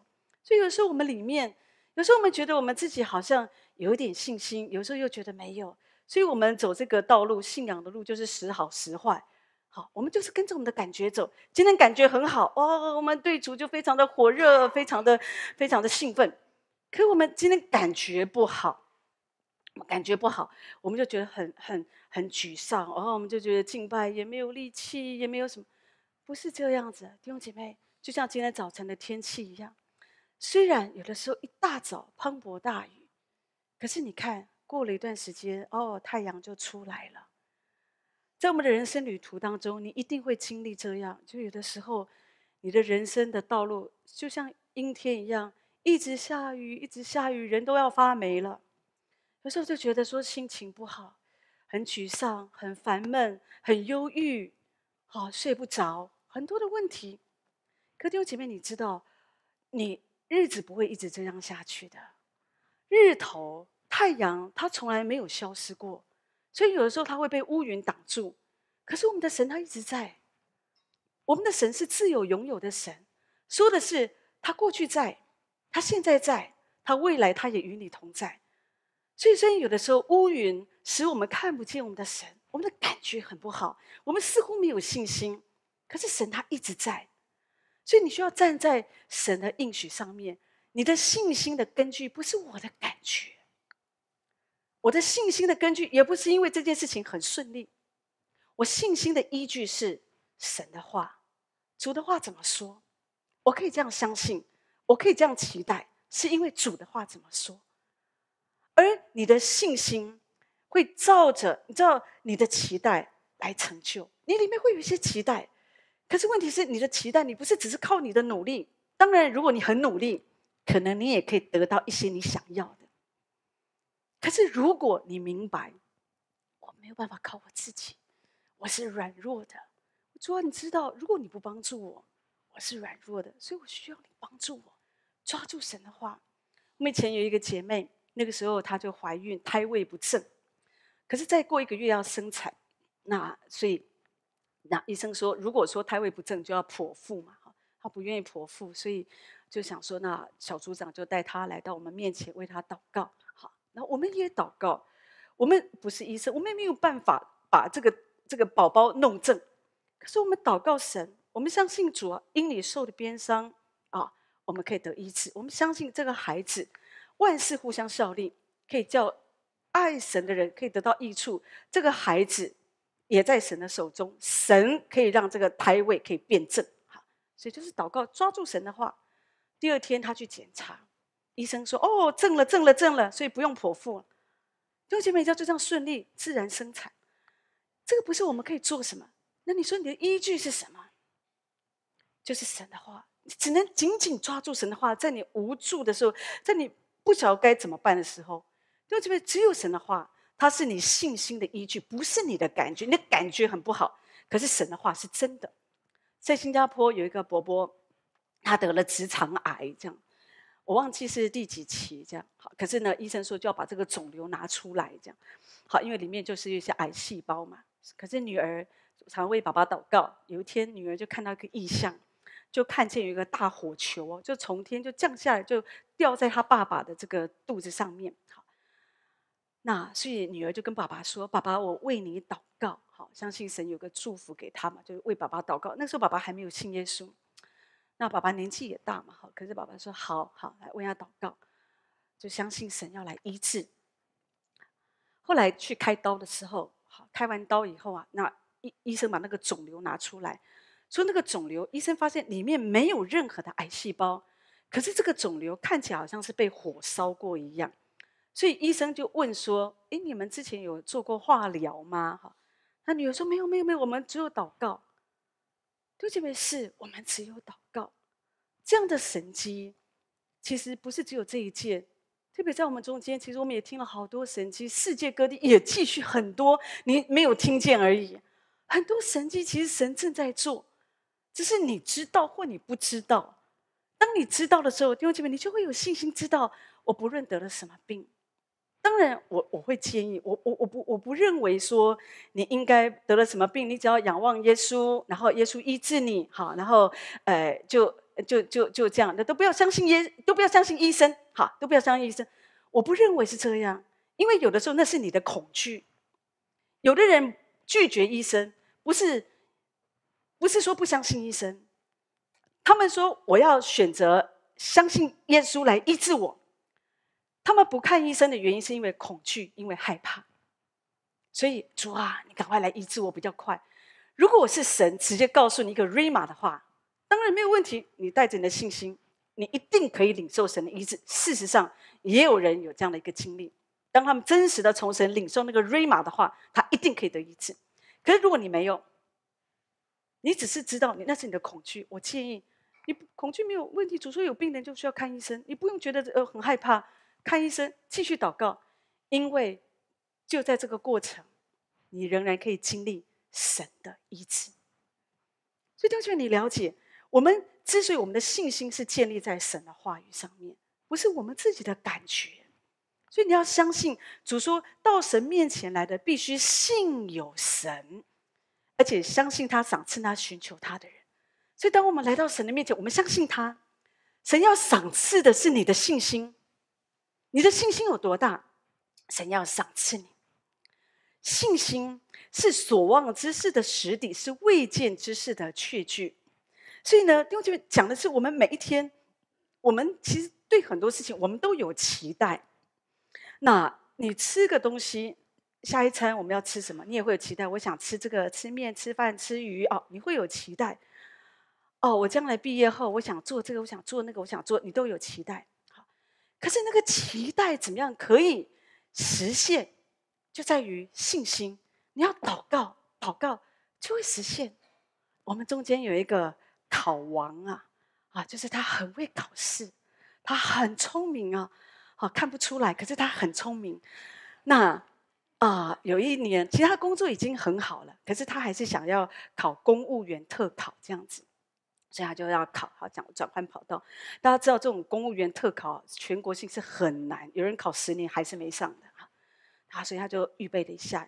所以有时候我们里面，有时候我们觉得我们自己好像有一点信心，有时候又觉得没有，所以我们走这个道路，信仰的路就是时好时坏。好，我们就是跟着我们的感觉走。今天感觉很好哦，我们对主就非常的火热，非常的非常的兴奋。可我们今天感觉不好。感觉不好，我们就觉得很很很沮丧，然后我们就觉得敬拜也没有力气，也没有什么，不是这样子，弟兄姐妹，就像今天早晨的天气一样，虽然有的时候一大早磅礴大雨，可是你看过了一段时间，哦，太阳就出来了。在我们的人生旅途当中，你一定会经历这样，就有的时候，你的人生的道路就像阴天一样，一直下雨，一直下雨，人都要发霉了。有时候就觉得说心情不好，很沮丧，很烦闷，很忧郁，好睡不着，很多的问题。可弟兄姐妹，你知道，你日子不会一直这样下去的。日头、太阳，它从来没有消失过，所以有的时候它会被乌云挡住。可是我们的神他一直在，我们的神是自有拥有的神，说的是他过去在，他现在在，他未来他也与你同在。所以，虽然有的时候乌云使我们看不见我们的神，我们的感觉很不好，我们似乎没有信心。可是神他一直在，所以你需要站在神的应许上面。你的信心的根据不是我的感觉，我的信心的根据也不是因为这件事情很顺利。我信心的依据是神的话，主的话怎么说，我可以这样相信，我可以这样期待，是因为主的话怎么说。而你的信心会照着你知道你的期待来成就，你里面会有一些期待，可是问题是你的期待你不是只是靠你的努力。当然，如果你很努力，可能你也可以得到一些你想要的。可是如果你明白，我没有办法靠我自己，我是软弱的。主要你知道，如果你不帮助我，我是软弱的，所以我需要你帮助我，抓住神的话。我们以前有一个姐妹。那个时候她就怀孕，胎位不正，可是再过一个月要生产，那所以那医生说，如果说胎位不正，就要剖腹嘛，哈，她不愿意剖腹，所以就想说，那小组长就带她来到我们面前为她祷告，好，那我们也祷告，我们不是医生，我们也没有办法把这个这个宝宝弄正，可是我们祷告神，我们相信主啊，因你受的鞭伤啊，我们可以得医治，我们相信这个孩子。万事互相效力，可以叫爱神的人可以得到益处。这个孩子也在神的手中，神可以让这个胎位可以变正。好，所以就是祷告，抓住神的话。第二天他去检查，医生说：“哦，正了，正了，正了，所以不用剖腹了。”弟兄姐妹，就这样顺利自然生产。这个不是我们可以做什么？那你说你的依据是什么？就是神的话。你只能紧紧抓住神的话，在你无助的时候，在你不晓得该怎么办的时候，就这边只有神的话，它是你信心的依据，不是你的感觉。你的感觉很不好，可是神的话是真的。在新加坡有一个伯伯，他得了直肠癌，这样我忘记是第几期，这样好。可是呢，医生说就要把这个肿瘤拿出来，这样好，因为里面就是一些癌细胞嘛。可是女儿常为爸爸祷告，有一天女儿就看到一个异象。就看见有一个大火球哦，就从天就降下来，就掉在他爸爸的这个肚子上面。那所以女儿就跟爸爸说：“爸爸，我为你祷告，好，相信神有个祝福给他嘛，就是为爸爸祷告。”那时候爸爸还没有信耶稣，那爸爸年纪也大嘛，好，可是爸爸说：“好好来为他祷告，就相信神要来医治。”后来去开刀的时候，好，开完刀以后啊，那医医生把那个肿瘤拿出来。说那个肿瘤，医生发现里面没有任何的癌细胞，可是这个肿瘤看起来好像是被火烧过一样，所以医生就问说：“哎，你们之前有做过化疗吗？”哈，那女儿说：“没有，没有，没有，我们只有祷告。”对这边是我们只有祷告，这样的神迹其实不是只有这一件，特别在我们中间，其实我们也听了好多神迹，世界各地也继续很多，你没有听见而已，很多神迹其实神正在做。只是你知道或你不知道，当你知道的时候，弟兄姐妹，你就会有信心知道我不论得了什么病。当然，我我会建议我我我不我不认为说你应该得了什么病，你只要仰望耶稣，然后耶稣医治你，好，然后呃就就就就这样，那都不要相信耶，都不要相信医生，好，都不要相信医生。我不认为是这样，因为有的时候那是你的恐惧。有的人拒绝医生，不是。不是说不相信医生，他们说我要选择相信耶稣来医治我。他们不看医生的原因是因为恐惧，因为害怕。所以主啊，你赶快来医治我比较快。如果我是神，直接告诉你一个 rama 的话，当然没有问题。你带着你的信心，你一定可以领受神的医治。事实上，也有人有这样的一个经历，当他们真实的从神领受那个 rama 的话，他一定可以得医治。可是如果你没有，你只是知道你那是你的恐惧，我建议你恐惧没有问题。主说有病人就需要看医生，你不用觉得呃很害怕，看医生继续祷告，因为就在这个过程，你仍然可以经历神的医治。所以，弟兄你了解，我们之所以我们的信心是建立在神的话语上面，不是我们自己的感觉。所以你要相信，主说到神面前来的，必须信有神。而且相信他赏赐那寻求他的人，所以当我们来到神的面前，我们相信他，神要赏赐的是你的信心。你的信心有多大，神要赏赐你。信心是所望之事的实底，是未见之事的确据。所以呢，弟兄姐妹讲的是，我们每一天，我们其实对很多事情，我们都有期待。那你吃个东西。下一餐我们要吃什么？你也会有期待。我想吃这个，吃面、吃饭、吃鱼哦。你会有期待。哦，我将来毕业后，我想做这个，我想做那个，我想做，你都有期待。可是那个期待怎么样可以实现？就在于信心。你要祷告，祷告就会实现。我们中间有一个考王啊，啊，就是他很会考试，他很聪明啊，好看不出来，可是他很聪明。那啊，有一年，其实他工作已经很好了，可是他还是想要考公务员特考这样子，所以他就要考，好讲转换跑道。大家知道，这种公务员特考全国性是很难，有人考十年还是没上的啊。他所以他就预备了一下，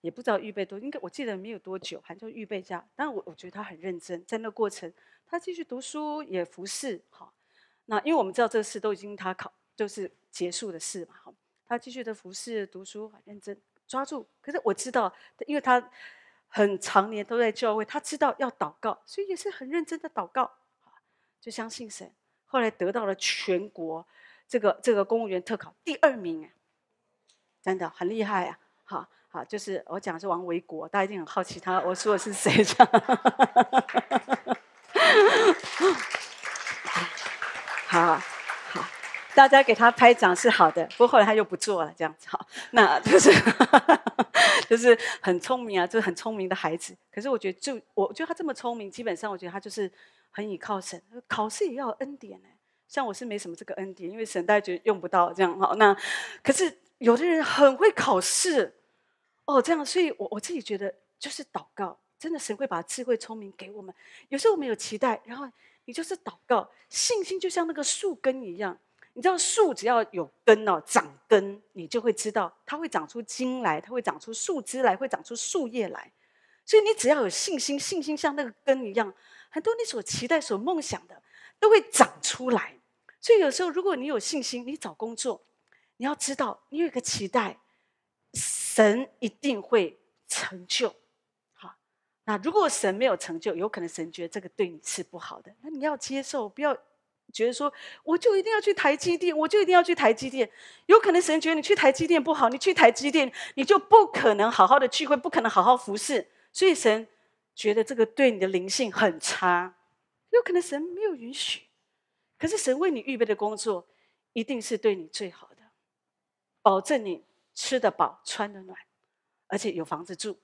也不知道预备多，应该我记得没有多久，反正就预备一下。但我我觉得他很认真，在那过程，他继续读书也服侍。好，那因为我们知道这个事都已经他考就是结束的事嘛，好。他继续的服侍、读书，很认真，抓住。可是我知道，因为他很常年都在教会，他知道要祷告，所以也是很认真的祷告，就相信神。后来得到了全国这个这个公务员特考第二名，真的很厉害啊！好好，就是我讲的是王维国，大家一定很好奇他我说的是谁？好。大家给他拍掌是好的，不过后来他又不做了，这样子哈，那就是 就是很聪明啊，就是很聪明的孩子。可是我觉得，就我觉得他这么聪明，基本上我觉得他就是很倚靠神，考试也要恩典呢。像我是没什么这个恩典，因为神大家觉得用不到这样哈。那可是有的人很会考试哦，这样，所以我我自己觉得就是祷告，真的神会把智慧聪明给我们。有时候我们有期待，然后你就是祷告，信心就像那个树根一样。你知道树只要有根哦，长根，你就会知道它会长出茎来，它会长出树枝来，会长出树叶来。所以你只要有信心，信心像那个根一样，很多你所期待、所梦想的都会长出来。所以有时候，如果你有信心，你找工作，你要知道，你有一个期待，神一定会成就。好，那如果神没有成就，有可能神觉得这个对你是不好的，那你要接受，不要觉得说我就一定要去台积电，我就一定要去台积电。有可能神觉得你去台积电不好，你去台积电你就不可能好好的聚会，不可能好好服侍。所以神觉得这个对你的灵性很差，有可能神没有允许。可是神为你预备的工作，一定是对你最好的，保证你吃得饱、穿得暖，而且有房子住。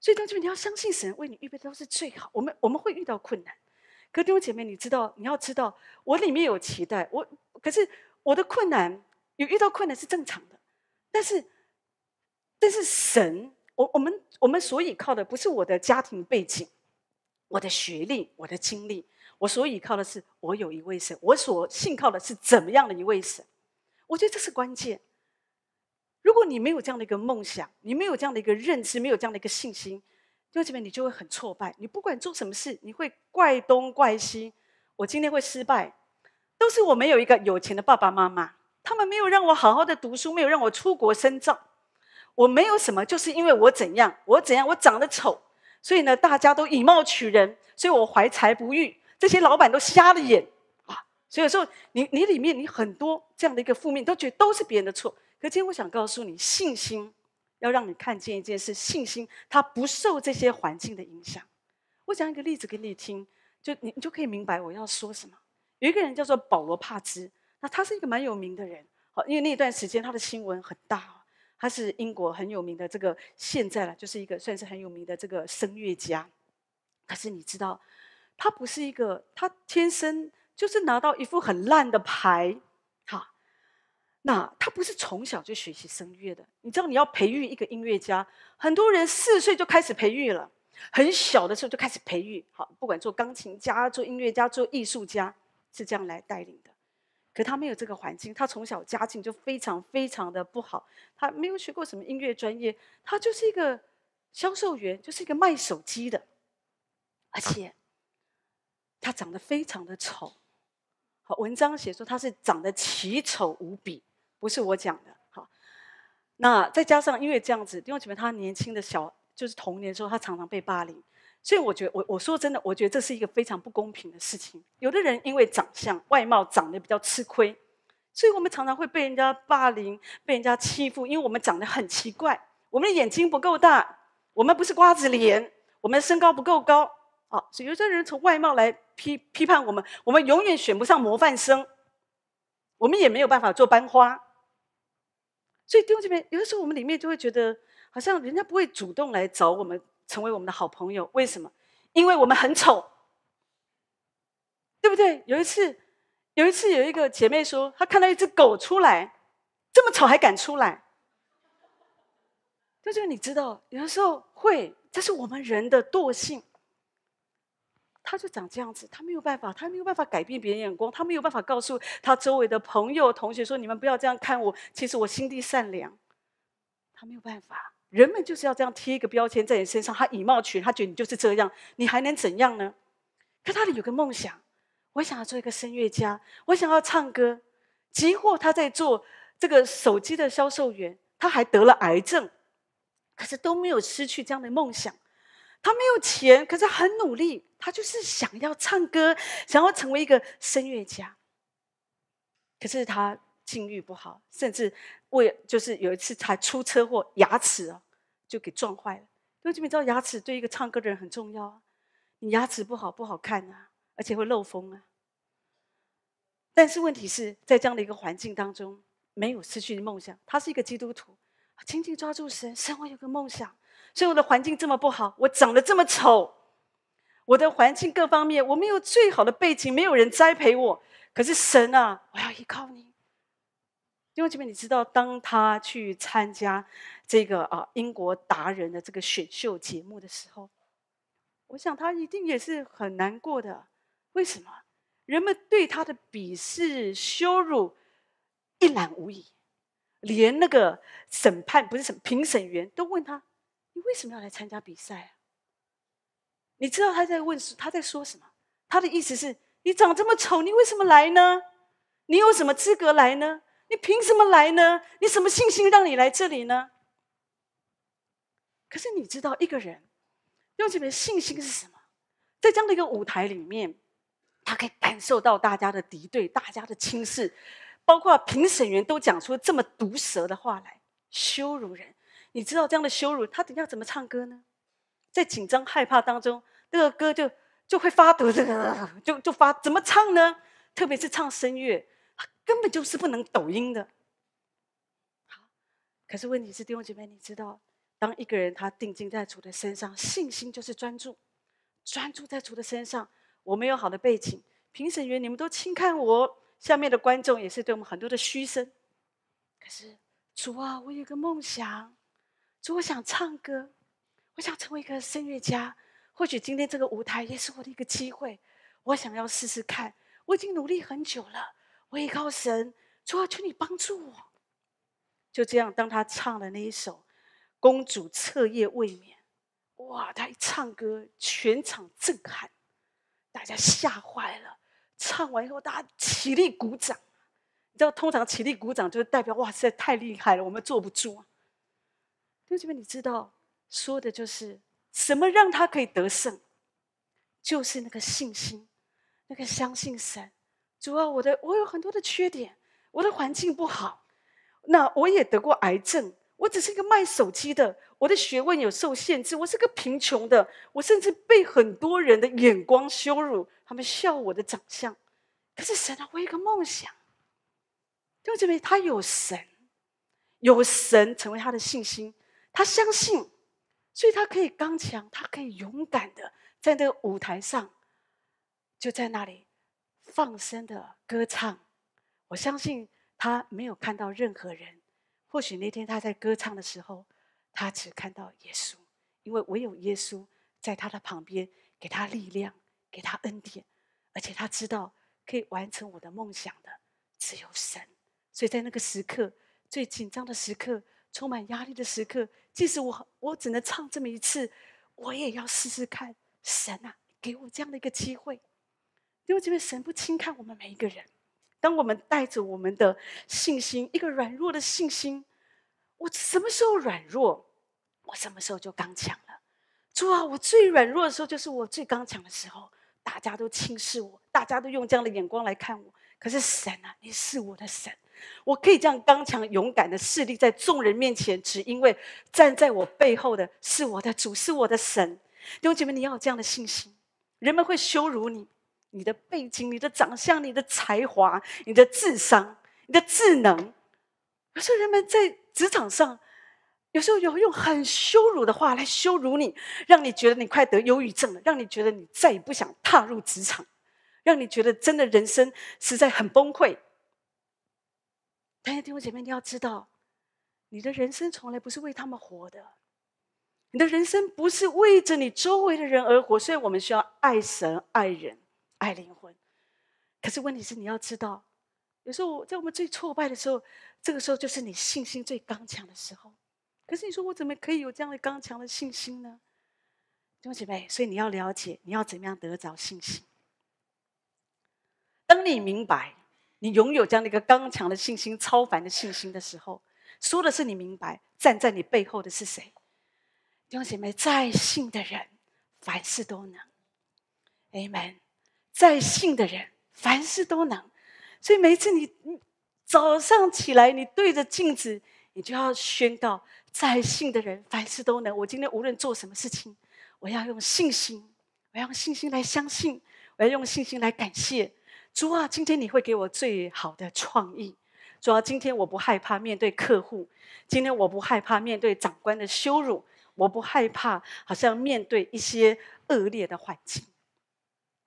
所以，当这你要相信神为你预备的都是最好。我们我们会遇到困难，可弟兄姐妹，你知道你要知道，我里面有期待。我可是我的困难有遇到困难是正常的，但是但是神，我我们我们所依靠的不是我的家庭背景、我的学历、我的经历。我所依靠的是，我有一位神。我所信靠的是怎么样的一位神？我觉得这是关键。如果你没有这样的一个梦想，你没有这样的一个认知，没有这样的一个信心，弟兄姐妹，你就会很挫败。你不管做什么事，你会怪东怪西。我今天会失败，都是我没有一个有钱的爸爸妈妈，他们没有让我好好的读书，没有让我出国深造。我没有什么，就是因为我怎样，我怎样，我长得丑，所以呢，大家都以貌取人，所以我怀才不遇。这些老板都瞎了眼啊！所以有时候你你里面你很多这样的一个负面，都觉得都是别人的错。可今天我想告诉你，信心要让你看见一件事：信心它不受这些环境的影响。我讲一个例子给你听，就你你就可以明白我要说什么。有一个人叫做保罗·帕兹，那他是一个蛮有名的人，好，因为那段时间他的新闻很大，他是英国很有名的这个现在了，就是一个算是很有名的这个声乐家。可是你知道？他不是一个，他天生就是拿到一副很烂的牌，那他不是从小就学习声乐的。你知道，你要培育一个音乐家，很多人四岁就开始培育了，很小的时候就开始培育。好，不管做钢琴家、做音乐家、做艺术家，是这样来带领的。可他没有这个环境，他从小家境就非常非常的不好，他没有学过什么音乐专业，他就是一个销售员，就是一个卖手机的，而且。他长得非常的丑，好，文章写说他是长得奇丑无比，不是我讲的。好，那再加上因为这样子，因为姐妹他年轻的小就是童年的时候，他常常被霸凌，所以我觉得我我说真的，我觉得这是一个非常不公平的事情。有的人因为长相外貌长得比较吃亏，所以我们常常会被人家霸凌、被人家欺负，因为我们长得很奇怪，我们的眼睛不够大，我们不是瓜子脸，我们身高不够高。好，所以有些人从外貌来批批判我们，我们永远选不上模范生，我们也没有办法做班花。所以弟兄姐妹，有的时候我们里面就会觉得，好像人家不会主动来找我们成为我们的好朋友。为什么？因为我们很丑，对不对？有一次，有一次有一个姐妹说，她看到一只狗出来，这么丑还敢出来。就是你知道，有的时候会，这是我们人的惰性。他就长这样子，他没有办法，他没有办法改变别人眼光，他没有办法告诉他周围的朋友、同学说：“你们不要这样看我，其实我心地善良。”他没有办法，人们就是要这样贴一个标签在你身上，他以貌取人，他觉得你就是这样，你还能怎样呢？可他里有个梦想，我想要做一个声乐家，我想要唱歌。即或他在做这个手机的销售员，他还得了癌症，可是都没有失去这样的梦想。他没有钱，可是很努力。他就是想要唱歌，想要成为一个声乐家。可是他境遇不好，甚至为就是有一次才出车祸，牙齿啊就给撞坏了。因为这边知道牙齿对一个唱歌的人很重要啊。你牙齿不好不好看啊，而且会漏风啊。但是问题是在这样的一个环境当中，没有失去梦想。他是一个基督徒，紧紧抓住神，神我有个梦想。所以我的环境这么不好，我长得这么丑，我的环境各方面，我没有最好的背景，没有人栽培我。可是神啊，我要依靠你。弟兄姐妹，你知道，当他去参加这个啊英国达人的这个选秀节目的时候，我想他一定也是很难过的。为什么？人们对他的鄙视、羞辱一览无遗，连那个审判不是审评审员都问他：“你为什么要来参加比赛啊？”你知道他在问他在说什么？他的意思是：你长这么丑，你为什么来呢？你有什么资格来呢？你凭什么来呢？你什么信心让你来这里呢？可是你知道，一个人用这边信心是什么？在这样的一个舞台里面。他可以感受到大家的敌对、大家的轻视，包括评审员都讲出这么毒舌的话来羞辱人。你知道这样的羞辱，他等下怎么唱歌呢？在紧张害怕当中，那个歌就就会发抖，这个就就发怎么唱呢？特别是唱声乐，根本就是不能抖音的。好，可是问题是弟兄姐妹，你知道，当一个人他定睛在主的身上，信心就是专注，专注在主的身上。我没有好的背景，评审员你们都轻看我，下面的观众也是对我们很多的嘘声。可是主啊，我有个梦想，主我想唱歌，我想成为一个声乐家。或许今天这个舞台也是我的一个机会，我想要试试看。我已经努力很久了，我依靠神，主啊，求你帮助我。就这样，当他唱了那一首《公主彻夜未眠》，哇，他一唱歌，全场震撼。大家吓坏了，唱完以后大家起立鼓掌。你知道，通常起立鼓掌就是代表哇，实在太厉害了，我们坐不住。弟兄姐妹，你知道说的就是什么让他可以得胜？就是那个信心，那个相信神。主要我的我有很多的缺点，我的环境不好，那我也得过癌症。我只是一个卖手机的，我的学问有受限制，我是个贫穷的，我甚至被很多人的眼光羞辱，他们笑我的长相。可是神啊，我有一个梦想，就这边他有神，有神成为他的信心，他相信，所以他可以刚强，他可以勇敢的在那个舞台上，就在那里放声的歌唱。我相信他没有看到任何人。或许那天他在歌唱的时候，他只看到耶稣，因为唯有耶稣在他的旁边，给他力量，给他恩典，而且他知道可以完成我的梦想的只有神。所以在那个时刻，最紧张的时刻，充满压力的时刻，即使我我只能唱这么一次，我也要试试看。神啊，给我这样的一个机会，因为这边神不轻看我们每一个人。当我们带着我们的信心，一个软弱的信心，我什么时候软弱，我什么时候就刚强了。主啊，我最软弱的时候就是我最刚强的时候，大家都轻视我，大家都用这样的眼光来看我。可是神啊，你是我的神，我可以这样刚强勇敢的势立在众人面前，只因为站在我背后的是我的主，是我的神。弟兄姐妹，你要有这样的信心，人们会羞辱你。你的背景、你的长相、你的才华、你的智商、你的智能，有时候人们在职场上，有时候有用很羞辱的话来羞辱你，让你觉得你快得忧郁症了，让你觉得你再也不想踏入职场，让你觉得真的人生实在很崩溃。但是弟兄姐妹，你要知道，你的人生从来不是为他们活的，你的人生不是为着你周围的人而活。所以我们需要爱神、爱人。爱灵魂，可是问题是你要知道，有时候在我们最挫败的时候，这个时候就是你信心最刚强的时候。可是你说我怎么可以有这样的刚强的信心呢？弟兄姐妹，所以你要了解，你要怎么样得着信心。当你明白你拥有这样的一个刚强的信心、超凡的信心的时候，说的是你明白站在你背后的是谁。弟兄姐妹，在信的人，凡事都能。Amen。在信的人，凡事都能。所以每一次你早上起来，你对着镜子，你就要宣告：在信的人，凡事都能。我今天无论做什么事情，我要用信心，我要用信心来相信，我要用信心来感谢主啊！今天你会给我最好的创意。主啊，今天我不害怕面对客户，今天我不害怕面对长官的羞辱，我不害怕好像面对一些恶劣的环境。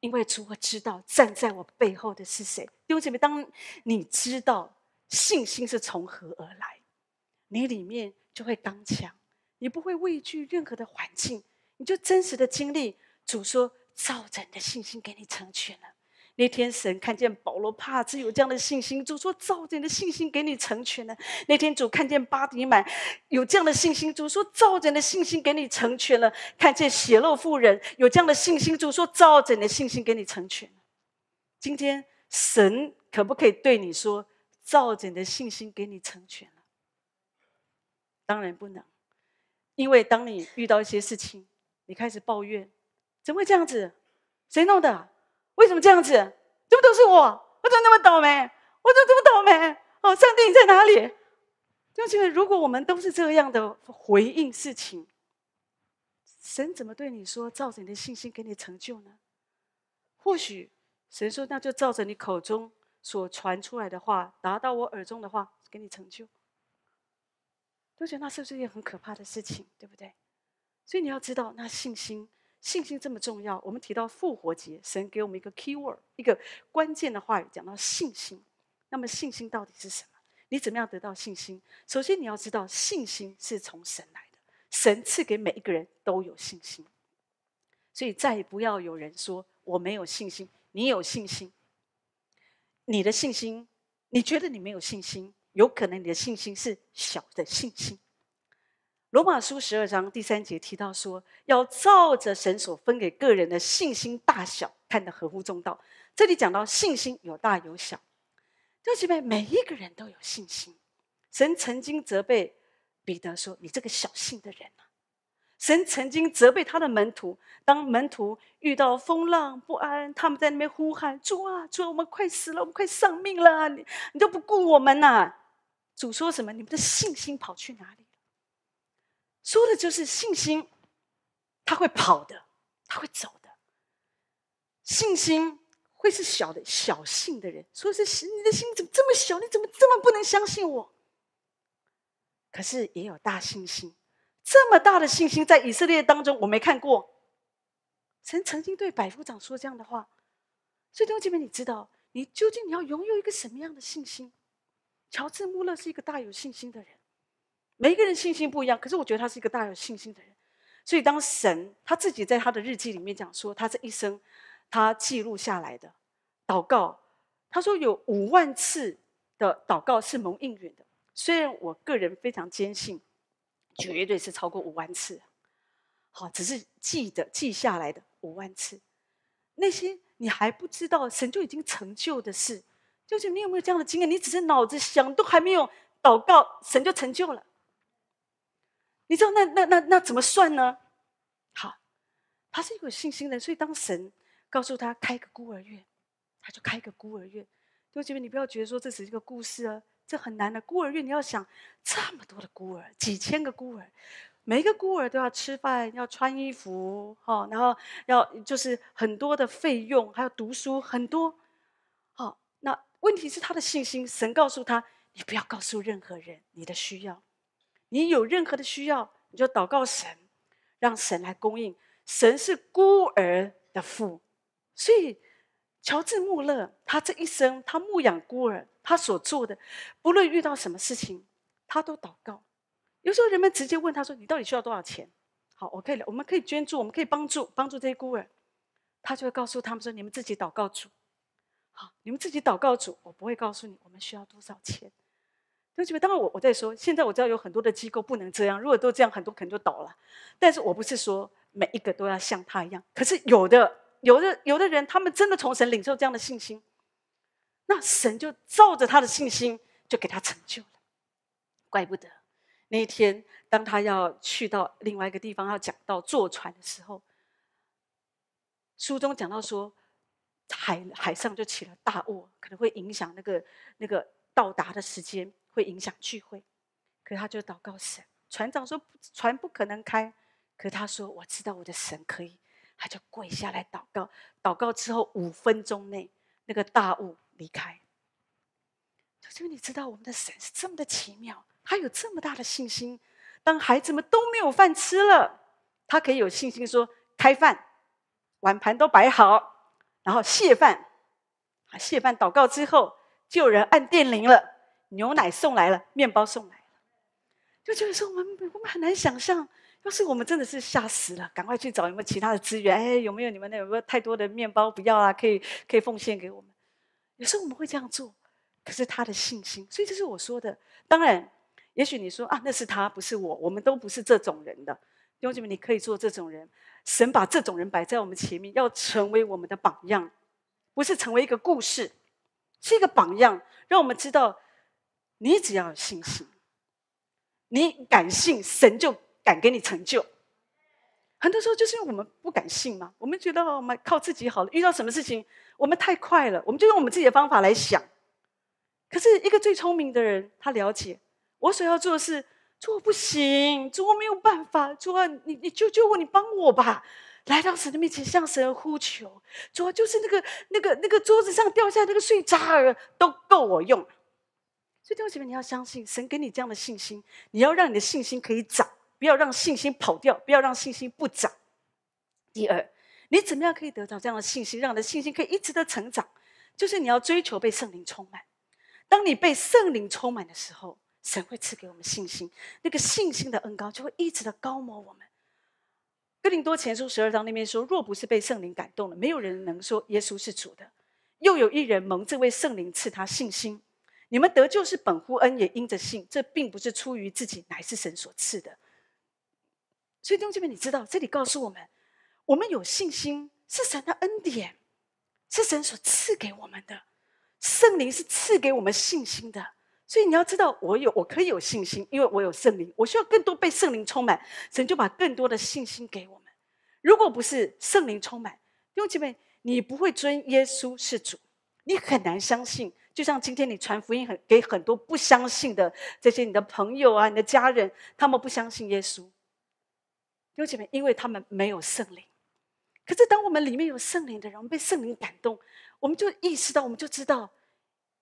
因为主我知道站在我背后的是谁。弟兄姐妹，当你知道信心是从何而来，你里面就会刚强，你不会畏惧任何的环境，你就真实的经历主说照着你的信心给你成全了。那天神看见保罗帕兹有这样的信心，主说照着你的信心给你成全了。那天主看见巴迪满有这样的信心，主说照着你的信心给你成全了。看见血肉妇人有这样的信心，主说照着你的信心给你成全了。今天神可不可以对你说照着你的信心给你成全了？当然不能，因为当你遇到一些事情，你开始抱怨，怎么会这样子？谁弄的？为什么这样子？这不都是我？我怎么那么倒霉？我怎么这么倒霉？哦，上帝你在哪里？就觉得如果我们都是这样的回应事情，神怎么对你说？照着你的信心给你成就呢？或许神说，那就照着你口中所传出来的话，达到我耳中的话，给你成就。都觉得那是不是一件很可怕的事情？对不对？所以你要知道，那信心。信心这么重要，我们提到复活节，神给我们一个 key word，一个关键的话语，讲到信心。那么信心到底是什么？你怎么样得到信心？首先你要知道，信心是从神来的，神赐给每一个人都有信心。所以再也不要有人说我没有信心，你有信心。你的信心，你觉得你没有信心，有可能你的信心是小的信心。罗马书十二章第三节提到说，要照着神所分给个人的信心大小，看得合乎中道。这里讲到信心有大有小，弟兄姐妹，每一个人都有信心。神曾经责备彼得说：“你这个小信的人啊！”神曾经责备他的门徒，当门徒遇到风浪不安，他们在那边呼喊：“主啊，主啊，我们快死了，我们快丧命了！你你都不顾我们呐！”主说什么？你们的信心跑去哪里？说的就是信心，他会跑的，他会走的。信心会是小的小信的人，说是你的心怎么这么小？你怎么这么不能相信我？可是也有大信心，这么大的信心在以色列当中我没看过。神曾经对百夫长说这样的话，所以弟兄姐妹，你知道你究竟你要拥有一个什么样的信心？乔治·穆勒是一个大有信心的人。每一个人信心不一样，可是我觉得他是一个大有信心的人。所以当神他自己在他的日记里面讲说，他这一生他记录下来的祷告，他说有五万次的祷告是蒙应允的。虽然我个人非常坚信，绝对是超过五万次。好，只是记得记下来的五万次，那些你还不知道神就已经成就的事，就是你有没有这样的经验？你只是脑子想，都还没有祷告，神就成就了。你知道那那那那怎么算呢？好，他是有信心的，所以当神告诉他开个孤儿院，他就开个孤儿院。弟兄姐妹，你不要觉得说这是一个故事啊，这很难的。孤儿院你要想这么多的孤儿，几千个孤儿，每一个孤儿都要吃饭，要穿衣服，哈，然后要就是很多的费用，还要读书很多。好，那问题是他的信心，神告诉他，你不要告诉任何人你的需要。你有任何的需要，你就祷告神，让神来供应。神是孤儿的父，所以乔治·穆勒他这一生，他牧养孤儿，他所做的，不论遇到什么事情，他都祷告。有时候人们直接问他说：“你到底需要多少钱？”好，我可以，我们可以捐助，我们可以帮助帮助这些孤儿。他就会告诉他们说：“你们自己祷告主，好，你们自己祷告主，我不会告诉你我们需要多少钱。”同学们，当然我我在说，现在我知道有很多的机构不能这样，如果都这样，很多可能就倒了。但是我不是说每一个都要像他一样，可是有的、有的、有的人，他们真的从神领受这样的信心，那神就照着他的信心，就给他成就了。怪不得那一天，当他要去到另外一个地方要讲到坐船的时候，书中讲到说，海海上就起了大雾，可能会影响那个那个到达的时间。会影响聚会，可他就祷告神。船长说船不可能开，可他说我知道我的神可以，他就跪下来祷告。祷告之后五分钟内，那个大雾离开。就因为你知道我们的神是这么的奇妙，他有这么大的信心。当孩子们都没有饭吃了，他可以有信心说开饭，碗盘都摆好，然后谢饭，啊，谢饭祷告之后，就有人按电铃了，牛奶送来了，面包送来了，就觉得说我们我们很难想象，要是我们真的是吓死了，赶快去找有没有其他的资源，哎，有没有你们那有没有太多的面包不要啊，可以可以奉献给我们。有时候我们会这样做，可是他的信心，所以这是我说的。当然，也许你说啊，那是他，不是我，我们都不是这种人的弟兄姐妹，你可以做这种人。神把这种人摆在我们前面，要成为我们的榜样，不是成为一个故事，是一个榜样，让我们知道，你只要有信心，你敢信，神就敢给你成就。很多时候就是因为我们不敢信嘛，我们觉得我们靠自己好了，遇到什么事情我们太快了，我们就用我们自己的方法来想。可是一个最聪明的人，他了解我所要做的是。主我不行，主我没有办法，主啊，你你救救我，你帮我吧！来到神的面前，向神呼求。主啊，就是那个那个那个桌子上掉下那个碎渣儿，都够我用。所以弟兄姐妹，你要相信神给你这样的信心，你要让你的信心可以长，不要让信心跑掉，不要让信心不长。第二，你怎么样可以得到这样的信心，让你的信心可以一直的成长？就是你要追求被圣灵充满。当你被圣灵充满的时候。神会赐给我们信心，那个信心的恩高就会一直的高摩我们。哥林多前书十二章那边说：“若不是被圣灵感动了，没有人能说耶稣是主的。”又有一人蒙这位圣灵赐他信心。你们得救是本乎恩，也因着信。这并不是出于自己，乃是神所赐的。所以弟兄姐妹，你知道这里告诉我们，我们有信心是神的恩典，是神所赐给我们的。圣灵是赐给我们信心的。所以你要知道，我有我可以有信心，因为我有圣灵。我需要更多被圣灵充满，神就把更多的信心给我们。如果不是圣灵充满，弟兄姐妹，你不会尊耶稣是主，你很难相信。就像今天你传福音很给很多不相信的这些你的朋友啊、你的家人，他们不相信耶稣。弟兄姐妹，因为他们没有圣灵。可是当我们里面有圣灵的人，我们被圣灵感动，我们就意识到，我们就知道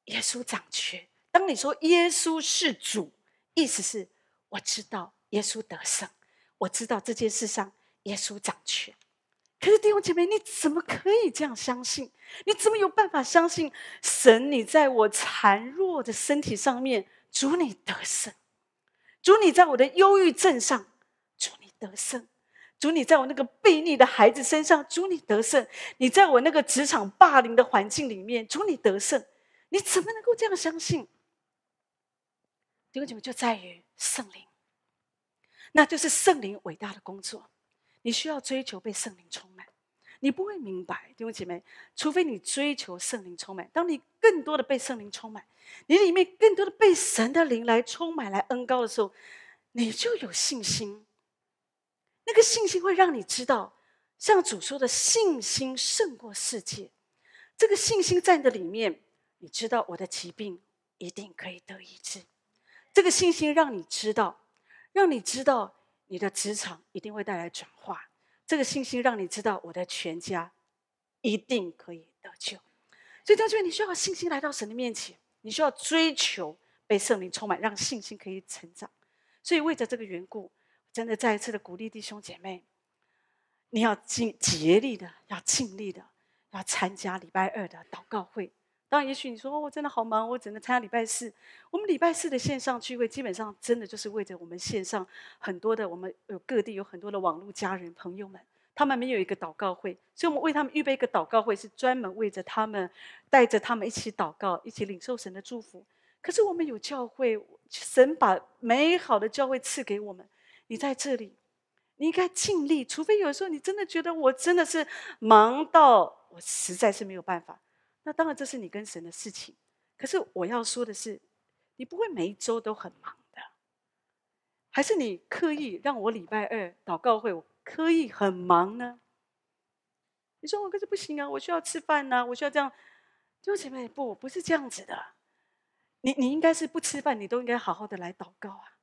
耶稣掌权。当你说耶稣是主，意思是我知道耶稣得胜，我知道这件事上耶稣掌权。可是弟兄姐妹，你怎么可以这样相信？你怎么有办法相信神？你在我孱弱的身体上面，主你得胜；主你在我的忧郁症上，主你得胜；主你在我那个悖逆的孩子身上，主你得胜；你在我那个职场霸凌的环境里面，主你得胜。你怎么能够这样相信？弟兄姐妹，就在于圣灵，那就是圣灵伟大的工作。你需要追求被圣灵充满，你不会明白，弟兄姐妹，除非你追求圣灵充满。当你更多的被圣灵充满，你里面更多的被神的灵来充满、来恩高的时候，你就有信心。那个信心会让你知道，像主说的，信心胜过世界。这个信心在你的里面，你知道我的疾病一定可以得医治。这个信心让你知道，让你知道你的职场一定会带来转化。这个信心让你知道，我的全家一定可以得救。所以，在这边你需要信心来到神的面前，你需要追求被圣灵充满，让信心可以成长。所以，为着这个缘故，真的再一次的鼓励弟兄姐妹，你要尽竭力的，要尽力的，要参加礼拜二的祷告会。当然，也许你说哦我真的好忙，我只能参加礼拜四。我们礼拜四的线上聚会，基本上真的就是为着我们线上很多的我们有各地有很多的网络家人朋友们，他们没有一个祷告会，所以我们为他们预备一个祷告会，是专门为着他们，带着他们一起祷告，一起领受神的祝福。可是我们有教会，神把美好的教会赐给我们。你在这里，你应该尽力，除非有时候你真的觉得我真的是忙到我实在是没有办法。那当然，这是你跟神的事情。可是我要说的是，你不会每一周都很忙的，还是你刻意让我礼拜二祷告会，我刻意很忙呢？你说我可是不行啊，我需要吃饭呢，我需要这样。弟兄姐妹，不，不是这样子的。你你应该是不吃饭，你都应该好好的来祷告啊。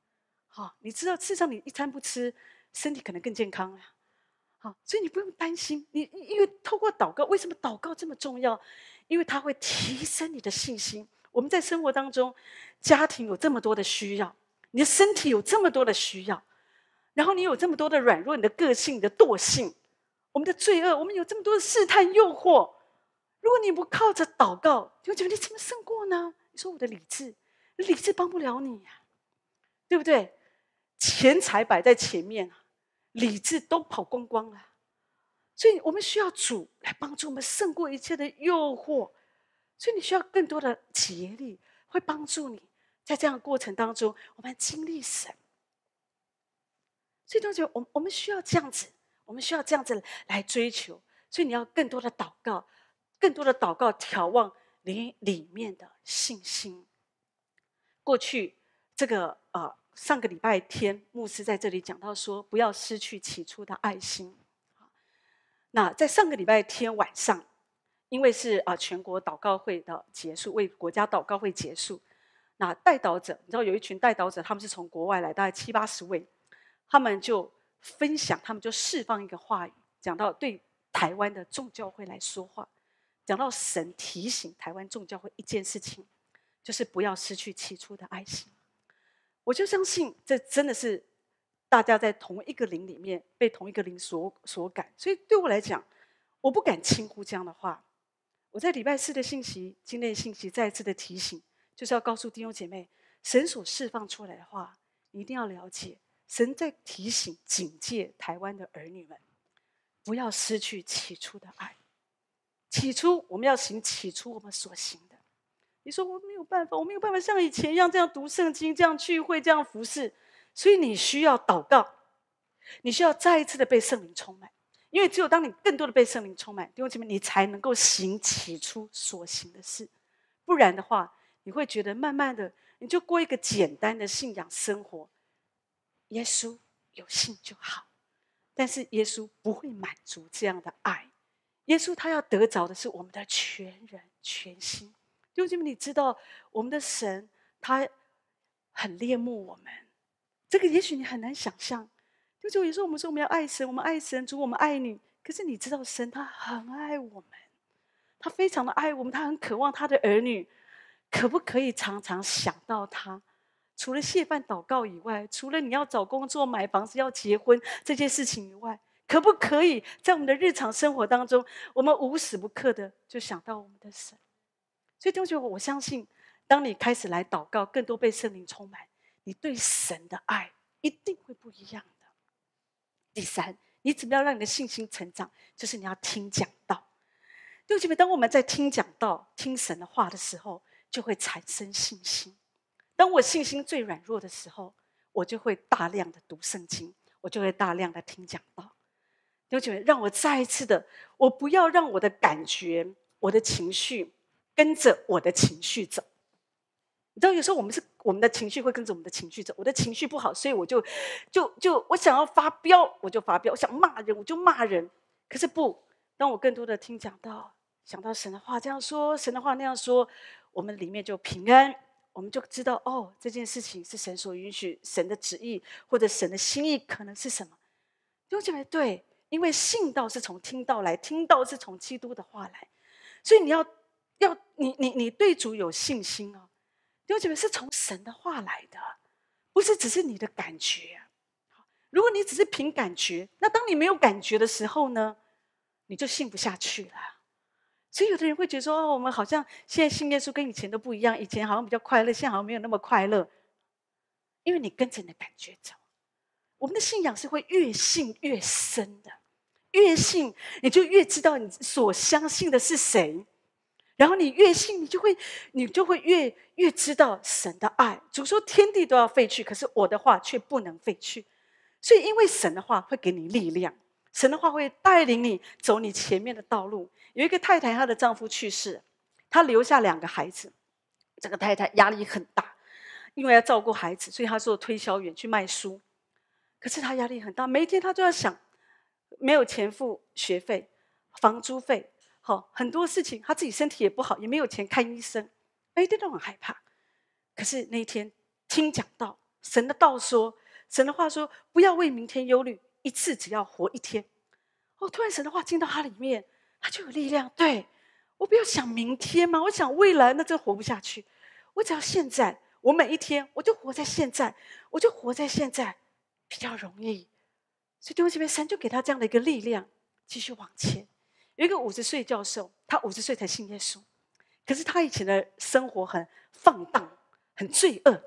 好，你知道，事实上你一餐不吃，身体可能更健康啊。好，所以你不用担心。你因为透过祷告，为什么祷告这么重要？因为它会提升你的信心。我们在生活当中，家庭有这么多的需要，你的身体有这么多的需要，然后你有这么多的软弱，你的个性、你的惰性，我们的罪恶，我们有这么多的试探、诱惑，如果你不靠着祷告，弟兄姐妹，你怎么胜过呢？你说我的理智，理智帮不了你呀，对不对？钱财摆在前面啊，理智都跑光光了。所以我们需要主来帮助我们胜过一切的诱惑。所以你需要更多的竭力，会帮助你在这样的过程当中，我们经历神。所以同学，我我们需要这样子，我们需要这样子来追求。所以你要更多的祷告，更多的祷告，眺望你里面的信心。过去这个呃，上个礼拜天，牧师在这里讲到说，不要失去起初的爱心。那在上个礼拜天晚上，因为是啊全国祷告会的结束，为国家祷告会结束。那代导者，你知道有一群代导者，他们是从国外来，大概七八十位，他们就分享，他们就释放一个话语，讲到对台湾的众教会来说话，讲到神提醒台湾众教会一件事情，就是不要失去起初的爱心。我就相信这真的是。大家在同一个灵里面被同一个灵所所感，所以对我来讲，我不敢轻忽这样的话。我在礼拜四的信息、今天的信息再一次的提醒，就是要告诉弟兄姐妹，神所释放出来的话，你一定要了解。神在提醒、警戒台湾的儿女们，不要失去起初的爱。起初我们要行起初我们所行的。你说我没有办法，我没有办法像以前一样这样读圣经、这样聚会、这样服侍。所以你需要祷告，你需要再一次的被圣灵充满，因为只有当你更多的被圣灵充满，弟兄姐妹，你才能够行起初所行的事。不然的话，你会觉得慢慢的，你就过一个简单的信仰生活。耶稣有信就好，但是耶稣不会满足这样的爱。耶稣他要得着的是我们的全人全心。弟兄姐妹，你知道我们的神他很恋慕我们。这个也许你很难想象，就有时候我们说我们要爱神，我们爱神，主我们爱你。可是你知道，神他很爱我们，他非常的爱我们，他很渴望他的儿女可不可以常常想到他？除了谢饭祷告以外，除了你要找工作、买房子、要结婚这件事情以外，可不可以在我们的日常生活当中，我们无时不刻的就想到我们的神？所以弟兄姐妹，我相信，当你开始来祷告，更多被圣灵充满。你对神的爱一定会不一样的。第三，你怎么样让你的信心成长？就是你要听讲道。弟兄姐妹，当我们在听讲道、听神的话的时候，就会产生信心。当我信心最软弱的时候，我就会大量的读圣经，我就会大量的听讲道。弟兄姐妹，让我再一次的，我不要让我的感觉、我的情绪跟着我的情绪走。你知道，有时候我们是我们的情绪会跟着我们的情绪走。我的情绪不好，所以我就就就我想要发飙，我就发飙；我想骂人，我就骂人。可是不，当我更多的听讲到，想到神的话这样说，神的话那样说，我们里面就平安，我们就知道哦，这件事情是神所允许，神的旨意或者神的心意可能是什么？就觉得对，因为信道是从听到来，听到是从基督的话来，所以你要要你你你对主有信心哦。弟兄姐妹是从神的话来的，不是只是你的感觉。如果你只是凭感觉，那当你没有感觉的时候呢，你就信不下去了。所以有的人会觉得说：“哦，我们好像现在信耶稣跟以前都不一样，以前好像比较快乐，现在好像没有那么快乐。”因为你跟着你的感觉走。我们的信仰是会越信越深的，越信你就越知道你所相信的是谁。然后你越信，你就会，你就会越越知道神的爱。主说天地都要废去，可是我的话却不能废去。所以，因为神的话会给你力量，神的话会带领你走你前面的道路。有一个太太，她的丈夫去世，她留下两个孩子。这个太太压力很大，因为要照顾孩子，所以她做推销员去卖书。可是她压力很大，每一天她都要想，没有钱付学费、房租费。好，很多事情他自己身体也不好，也没有钱看医生，每天都很害怕。可是那一天听讲道，神的道说，神的话说，不要为明天忧虑，一次只要活一天。哦，突然神的话进到他里面，他就有力量。对我不要想明天吗？我想未来，那真活不下去。我只要现在，我每一天我就活在现在，我就活在现在，比较容易。所以弟兄姐妹，神就给他这样的一个力量，继续往前。有一个五十岁教授，他五十岁才信耶稣，可是他以前的生活很放荡，很罪恶，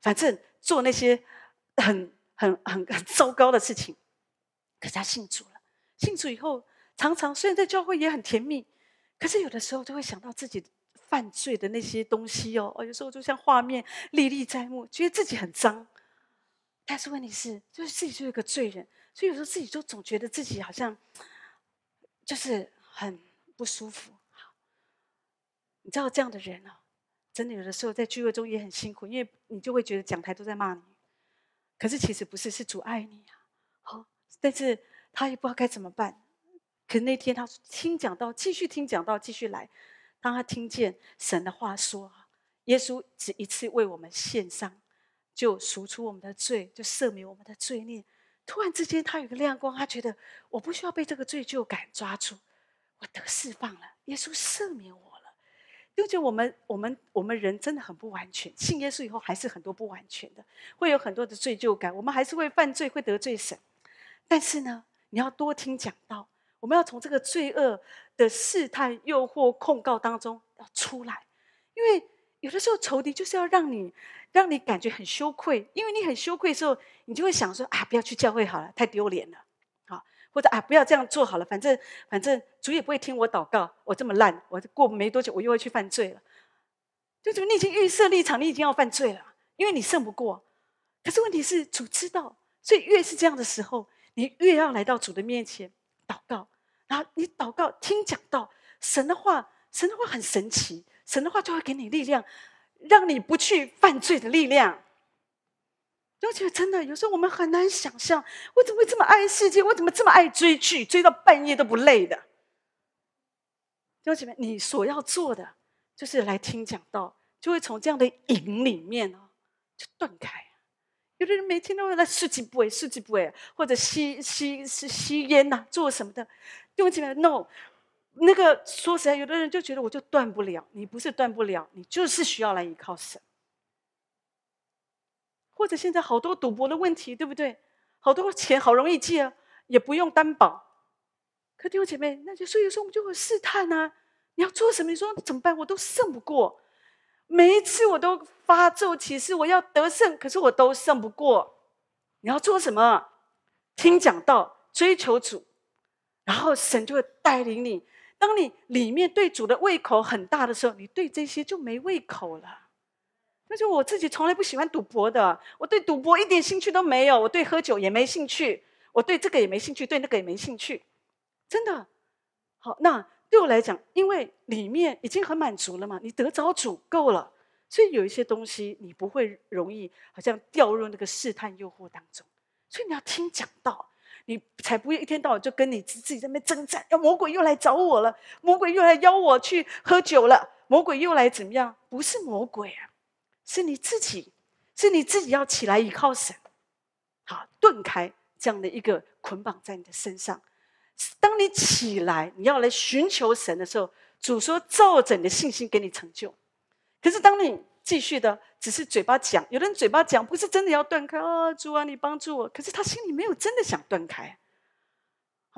反正做那些很很很很糟糕的事情。可是他信主了，信主以后，常常虽然在教会也很甜蜜，可是有的时候就会想到自己犯罪的那些东西哦，哦，有时候就像画面历历在目，觉得自己很脏。但是问题是，就是自己就是个罪人，所以有时候自己就总觉得自己好像。就是很不舒服，你知道这样的人啊，真的有的时候在聚会中也很辛苦，因为你就会觉得讲台都在骂你，可是其实不是，是主爱你啊。好，但是他也不知道该怎么办。可那天他听讲到，继续听讲到，继续来，当他听见神的话说，耶稣只一次为我们献上，就赎出我们的罪，就赦免我们的罪孽。突然之间，他有个亮光，他觉得我不需要被这个罪疚感抓住，我得释放了。耶稣赦免我了。因为我们、我们、我们人真的很不完全，信耶稣以后还是很多不完全的，会有很多的罪疚感，我们还是会犯罪，会得罪神。但是呢，你要多听讲道，我们要从这个罪恶的试探、诱惑、控告当中要出来，因为有的时候仇敌就是要让你。让你感觉很羞愧，因为你很羞愧的时候，你就会想说：啊，不要去教会好了，太丢脸了，好，或者啊，不要这样做好了，反正反正主也不会听我祷告，我这么烂，我过没多久我又会去犯罪了。就是你已经预设立场，你已经要犯罪了，因为你胜不过。可是问题是主知道，所以越是这样的时候，你越要来到主的面前祷告，然后你祷告听讲道，神的话，神的话很神奇，神的话就会给你力量。让你不去犯罪的力量，而且真的有时候我们很难想象，我怎么会这么爱世界？我怎么这么爱追剧，追到半夜都不累的？弟兄姐妹，你所要做的就是来听讲道，就会从这样的瘾里面哦，就断开。有的人每天都会来试几杯、试几杯，或者吸吸吸吸烟呐，做什么的？弟兄姐妹，no。那个说实在，有的人就觉得我就断不了。你不是断不了，你就是需要来依靠神。或者现在好多赌博的问题，对不对？好多钱好容易借，也不用担保。可弟兄姐妹，那就所以说我们就会试探啊。你要做什么？你说怎么办？我都胜不过。每一次我都发咒起誓，我要得胜，可是我都胜不过。你要做什么？听讲道，追求主，然后神就会带领你。当你里面对主的胃口很大的时候，你对这些就没胃口了。那就我自己从来不喜欢赌博的，我对赌博一点兴趣都没有，我对喝酒也没兴趣，我对这个也没兴趣，对那个也没兴趣，真的。好，那对我来讲，因为里面已经很满足了嘛，你得着主够了，所以有一些东西你不会容易好像掉入那个试探诱惑当中，所以你要听讲道。你才不会一天到晚就跟你自己在那边征战，要魔鬼又来找我了，魔鬼又来邀我去喝酒了，魔鬼又来怎么样？不是魔鬼啊，是你自己，是你自己要起来依靠神，好，顿开这样的一个捆绑在你的身上。当你起来，你要来寻求神的时候，主说照着你的信心给你成就。可是当你继续的，只是嘴巴讲。有的人嘴巴讲，不是真的要断开啊！主啊，你帮助我。可是他心里没有真的想断开，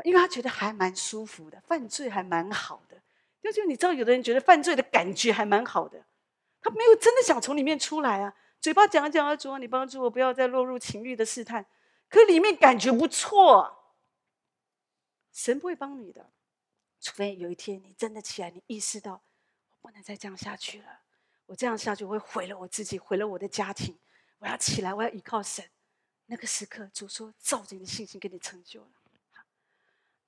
因为他觉得还蛮舒服的，犯罪还蛮好的。就就你知道，有的人觉得犯罪的感觉还蛮好的，他没有真的想从里面出来啊。嘴巴讲讲啊，主啊，你帮助我，不要再落入情欲的试探。可里面感觉不错，神不会帮你的，除非有一天你真的起来，你意识到我不能再这样下去了。我这样下去会毁了我自己，毁了我的家庭。我要起来，我要依靠神。那个时刻，主说：“照着你的信心，给你成就了。”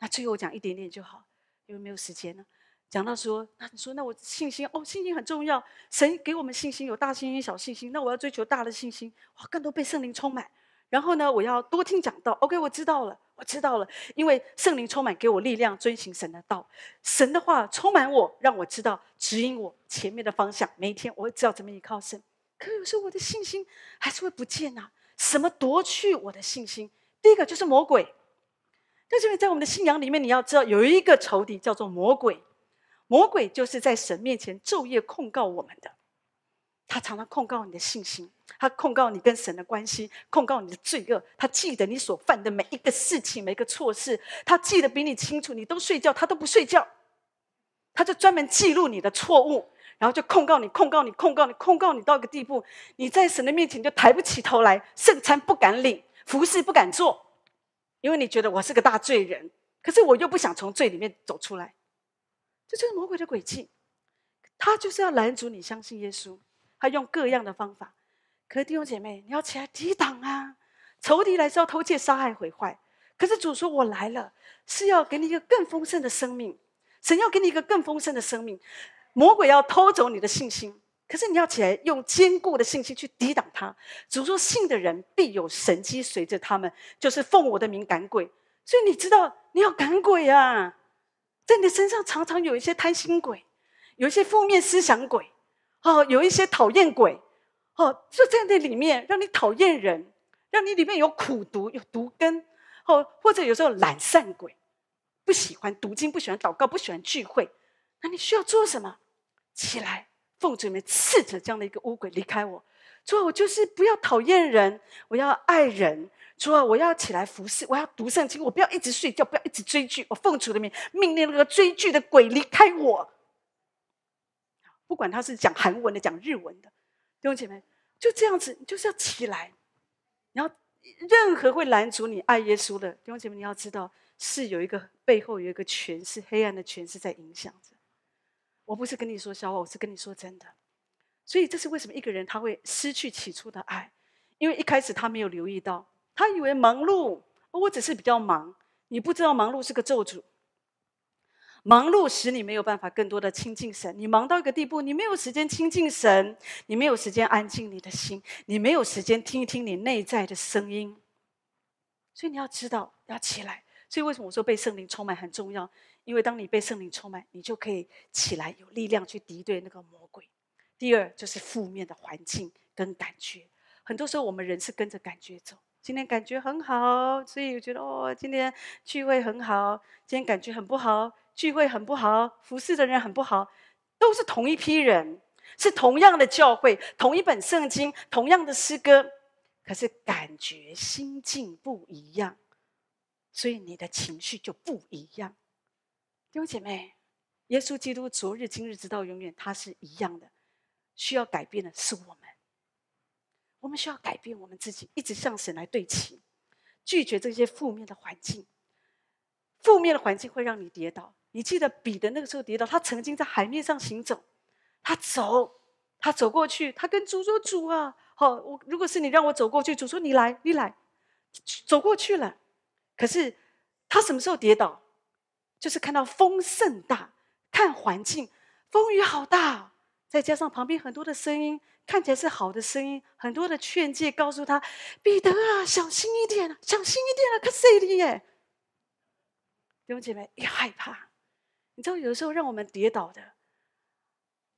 那最后讲一点点就好，因为没有时间了。讲到说，那你说，那我信心哦，信心很重要。神给我们信心，有大信心、小信心。那我要追求大的信心，哇，更多被圣灵充满。然后呢，我要多听讲道。OK，我知道了。我知道了，因为圣灵充满，给我力量，遵行神的道。神的话充满我，让我知道指引我前面的方向。每一天，我会知道怎么依靠神。可有时候我的信心还是会不见呐。什么夺去我的信心？第一个就是魔鬼。但是在我们的信仰里面，你要知道有一个仇敌叫做魔鬼。魔鬼就是在神面前昼夜控告我们的，他常常控告你的信心。他控告你跟神的关系，控告你的罪恶。他记得你所犯的每一个事情，每一个错事，他记得比你清楚。你都睡觉，他都不睡觉，他就专门记录你的错误，然后就控告你，控告你，控告你，控告你到一个地步，你在神的面前就抬不起头来，圣餐不敢领，服侍不敢做，因为你觉得我是个大罪人，可是我又不想从罪里面走出来。这就是魔鬼的诡计，他就是要拦阻你相信耶稣，他用各样的方法。可是弟兄姐妹，你要起来抵挡啊！仇敌来是要偷窃、杀害、毁坏。可是主说：“我来了，是要给你一个更丰盛的生命。神要给你一个更丰盛的生命。魔鬼要偷走你的信心，可是你要起来用坚固的信心去抵挡他。主说：信的人必有神机随着他们，就是奉我的名赶鬼。所以你知道你要赶鬼啊！”在你身上常常有一些贪心鬼，有一些负面思想鬼，哦，有一些讨厌鬼，哦，就在那里面让你讨厌人，让你里面有苦毒、有毒根，哦，或者有时候懒散鬼，不喜欢读经、不喜欢祷告、不喜欢聚会，那你需要做什么？起来，奉主名斥责这样的一个乌鬼离开我。主，我就是不要讨厌人，我要爱人。主啊，我要起来服侍，我要读圣经，我不要一直睡觉，不要一直追剧。我奉主的名命令那个追剧的鬼离开我。不管他是讲韩文的，讲日文的，弟兄姐妹，就这样子，你就是要起来。然后，任何会拦阻你爱耶稣的弟兄姐妹，你要知道，是有一个背后有一个权势，黑暗的权势在影响着。我不是跟你说笑话，我是跟你说真的。所以，这是为什么一个人他会失去起初的爱，因为一开始他没有留意到。他以为忙碌，我只是比较忙。你不知道忙碌是个咒诅，忙碌使你没有办法更多的亲近神。你忙到一个地步，你没有时间亲近神，你没有时间安静你的心，你没有时间听一听你内在的声音。所以你要知道，要起来。所以为什么我说被圣灵充满很重要？因为当你被圣灵充满，你就可以起来，有力量去敌对那个魔鬼。第二就是负面的环境跟感觉，很多时候我们人是跟着感觉走。今天感觉很好，所以我觉得哦，今天聚会很好。今天感觉很不好，聚会很不好，服侍的人很不好，都是同一批人，是同样的教会，同一本圣经，同样的诗歌，可是感觉心境不一样，所以你的情绪就不一样。弟兄姐妹，耶稣基督昨日、今日、直到永远，他是一样的，需要改变的是我们。我们需要改变我们自己，一直向神来对齐，拒绝这些负面的环境。负面的环境会让你跌倒。你记得彼得那个时候跌倒，他曾经在海面上行走，他走，他走过去，他跟主说：“主啊，好，我如果是你让我走过去，主说你来，你来，走过去了。”可是他什么时候跌倒？就是看到风甚大，看环境，风雨好大，再加上旁边很多的声音。看起来是好的声音，很多的劝诫告诉他：“彼得啊，小心一点啊，小心一点啊，可谁的耶？”弟兄姐妹，一害怕，你知道，有的时候让我们跌倒的，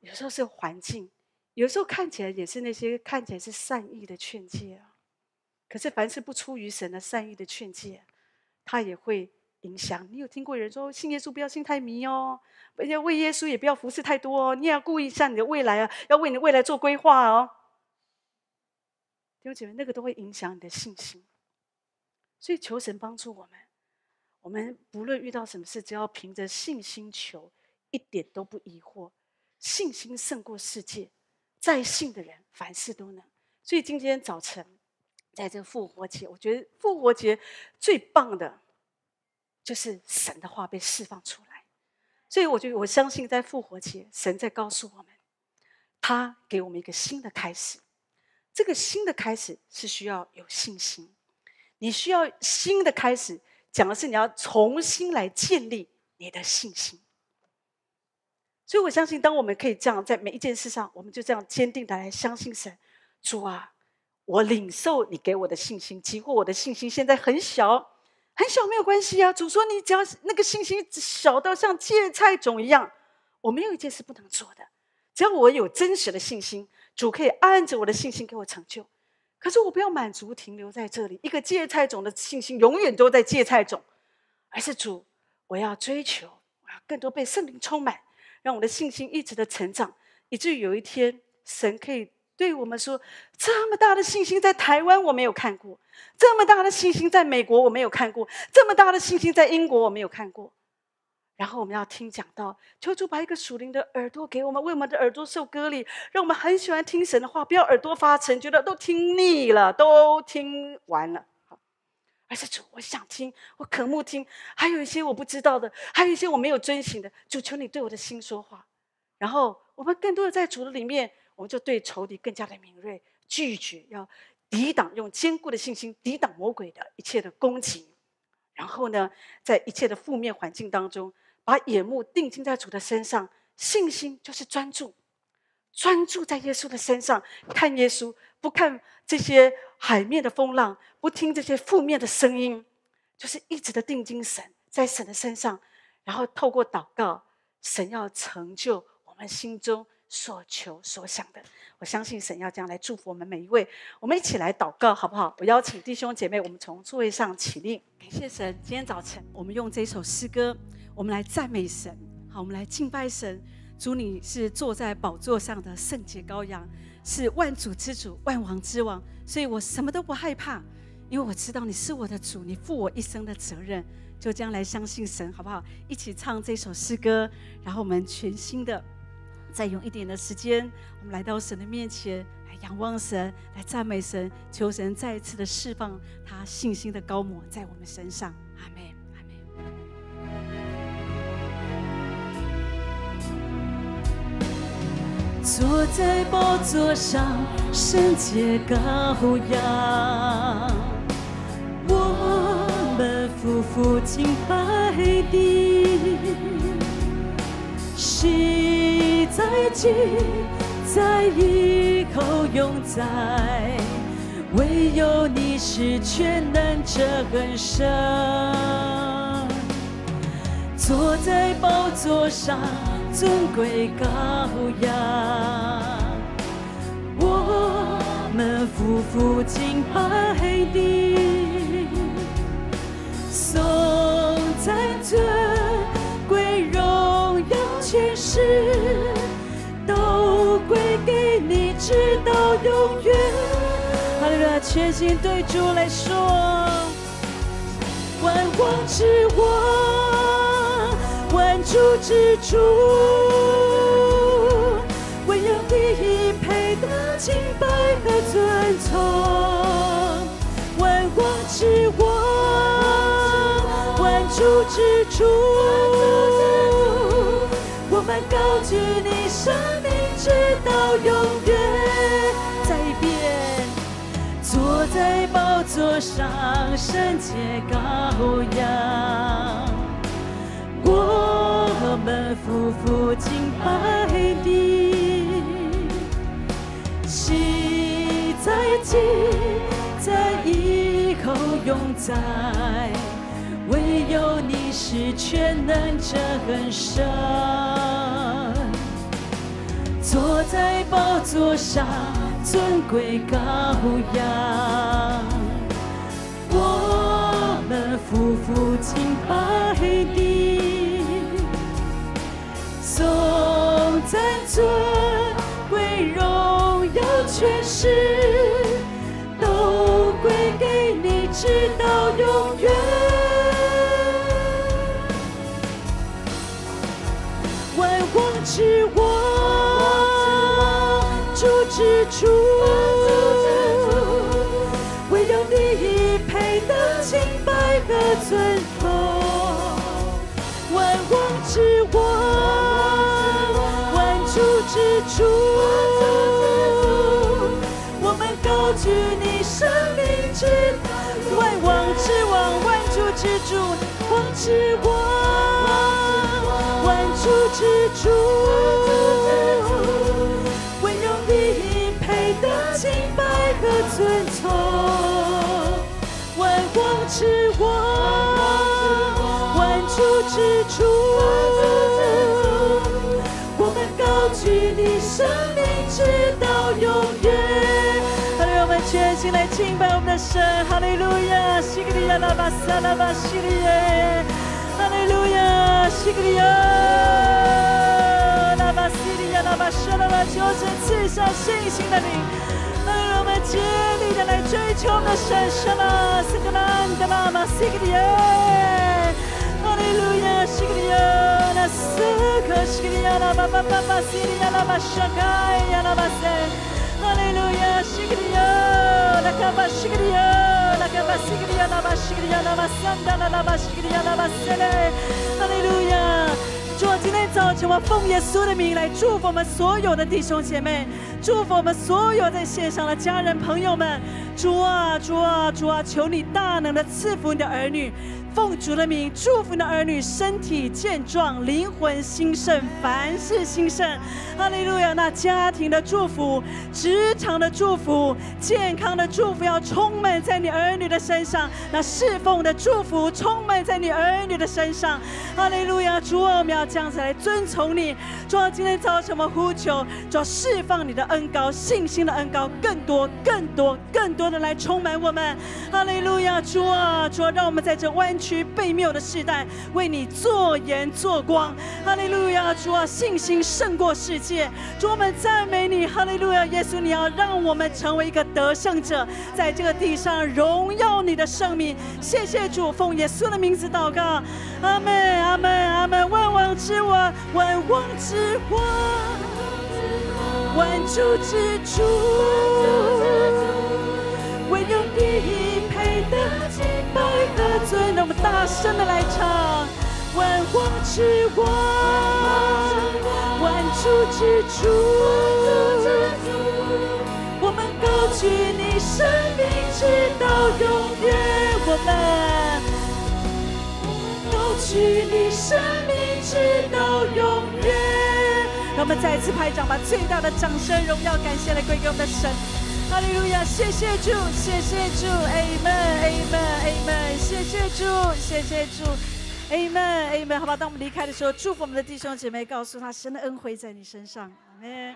有时候是环境，有时候看起来也是那些看起来是善意的劝诫啊。可是凡是不出于神的善意的劝诫，他也会。影响你有听过有人说信耶稣不要信太迷哦，而且为耶稣也不要服侍太多哦，你也要顾一下你的未来啊，要为你的未来做规划哦。弟兄姐妹，那个都会影响你的信心，所以求神帮助我们。我们不论遇到什么事，只要凭着信心求，一点都不疑惑。信心胜过世界，再信的人凡事都能。所以今天早晨，在这复活节，我觉得复活节最棒的。就是神的话被释放出来，所以我觉得我相信在复活节，神在告诉我们，他给我们一个新的开始。这个新的开始是需要有信心，你需要新的开始，讲的是你要重新来建立你的信心。所以我相信，当我们可以这样在每一件事上，我们就这样坚定的来相信神。主啊，我领受你给我的信心，几乎我的信心现在很小。很小没有关系啊，主说你只要那个信心小到像芥菜种一样，我没有一件事不能做的。只要我有真实的信心，主可以按着我的信心给我成就。可是我不要满足停留在这里，一个芥菜种的信心永远都在芥菜种，而是主，我要追求，我要更多被圣灵充满，让我的信心一直的成长，以至于有一天神可以对我们说，这么大的信心在台湾我没有看过，这么大的信心在美国我没有看过，这么大的信心在英国我没有看过。然后我们要听讲到，求主把一个属灵的耳朵给我们，为我们的耳朵受割礼，让我们很喜欢听神的话，不要耳朵发沉，觉得都听腻了，都听完了。而是主，我想听，我渴慕听，还有一些我不知道的，还有一些我没有遵行的。主，求你对我的心说话。然后我们更多的在主的里面，我们就对仇敌更加的敏锐，拒绝要抵挡，用坚固的信心抵挡魔鬼的一切的攻击。然后呢，在一切的负面环境当中。把眼目定睛在主的身上，信心就是专注，专注在耶稣的身上，看耶稣，不看这些海面的风浪，不听这些负面的声音，就是一直的定睛神，在神的身上，然后透过祷告，神要成就我们心中所求所想的。我相信神要这样来祝福我们每一位，我们一起来祷告，好不好？我邀请弟兄姐妹，我们从座位上起立，感谢神。今天早晨，我们用这首诗歌。我们来赞美神，好，我们来敬拜神。主，你是坐在宝座上的圣洁羔羊，是万主之主、万王之王，所以我什么都不害怕，因为我知道你是我的主，你负我一生的责任。就这样来相信神，好不好？一起唱这首诗歌，然后我们全新的再用一点的时间，我们来到神的面前，来仰望神，来赞美神，求神再一次的释放他信心的高抹在我们身上。阿门。坐在宝座上，圣洁羔羊，我们夫妇敬拜的，喜在今，在以后永在，唯有你是全能者很神。坐在宝座上。尊贵羔羊，我们夫妇敬拜的，颂赞尊全诗，都归给你，直到永远。哈利路亚，全心对主来说，万王之王。万主之主，唯有你配得敬拜和尊崇。万王之王，万主之主，们高举你生命直到永远。再一遍，坐在宝座上，圣洁羔羊。我们夫妇敬拜的，喜在今，在以后永在，唯有你是全能者很神，坐在宝座上尊贵羔羊，我们夫妇敬拜的。颂赞尊贵荣耀全诗，都归给你，直到永远。之王，主之主，唯有你配得敬拜和尊崇。万王之王。万主之主，我们高举你生命之万王之王，万主之主，王之王，亚拉巴西利亚拉巴把神的求神赐下信心的灵，让我们竭力的来追求我们的神，神啊，斯格兰德拉玛西格耶，哈利路亚，西格耶，那斯克西格耶拉巴巴巴巴西格耶拉巴沙盖耶拉巴塞，哈利路亚，西格耶，哈利路亚。主，今天早晨我奉耶稣的名来祝福我们所有的弟兄姐妹，祝福我们所有在线上的家人朋友们。主啊，主啊，主啊，求你大能的赐福你的儿女。奉主的名祝福你的儿女身体健壮，灵魂兴盛，凡事兴盛。哈利路亚！那家庭的祝福，职场的祝福，健康的祝福要充满在你儿女的身上。那侍奉的祝福充满在你儿女的身上。哈利路亚！主，我们要这样子来遵从你。主啊，今天早晨我呼求，主要释放你的恩高，信心的恩高，更多、更多、更多的来充满我们。哈利路亚！主啊，主啊，让我们在这弯。区被谬的时代，为你做盐做光。哈利路亚，主啊，信心胜过世界。主，我们赞美你。哈利路亚，耶稣，你要让我们成为一个得胜者，在这个地上荣耀你的圣名。谢谢主，奉耶稣的名字祷告。阿门，阿门，阿门。万王之王，万王之王，万主之主，唯有你配得敬拜和尊。让我们大声的来唱，万王之王，万主之主，我们高举你生命直到永远，我们高举你生命直到永远。让我们再次拍掌，把最大的掌声、荣耀、感谢来归给我们的神。哈利路亚，谢谢主，谢谢主，Amen，Amen，Amen，谢谢主，谢谢主，Amen，Amen，好吧，当我们离开的时候，祝福我们的弟兄姐妹，告诉他神的恩惠在你身上，Amen。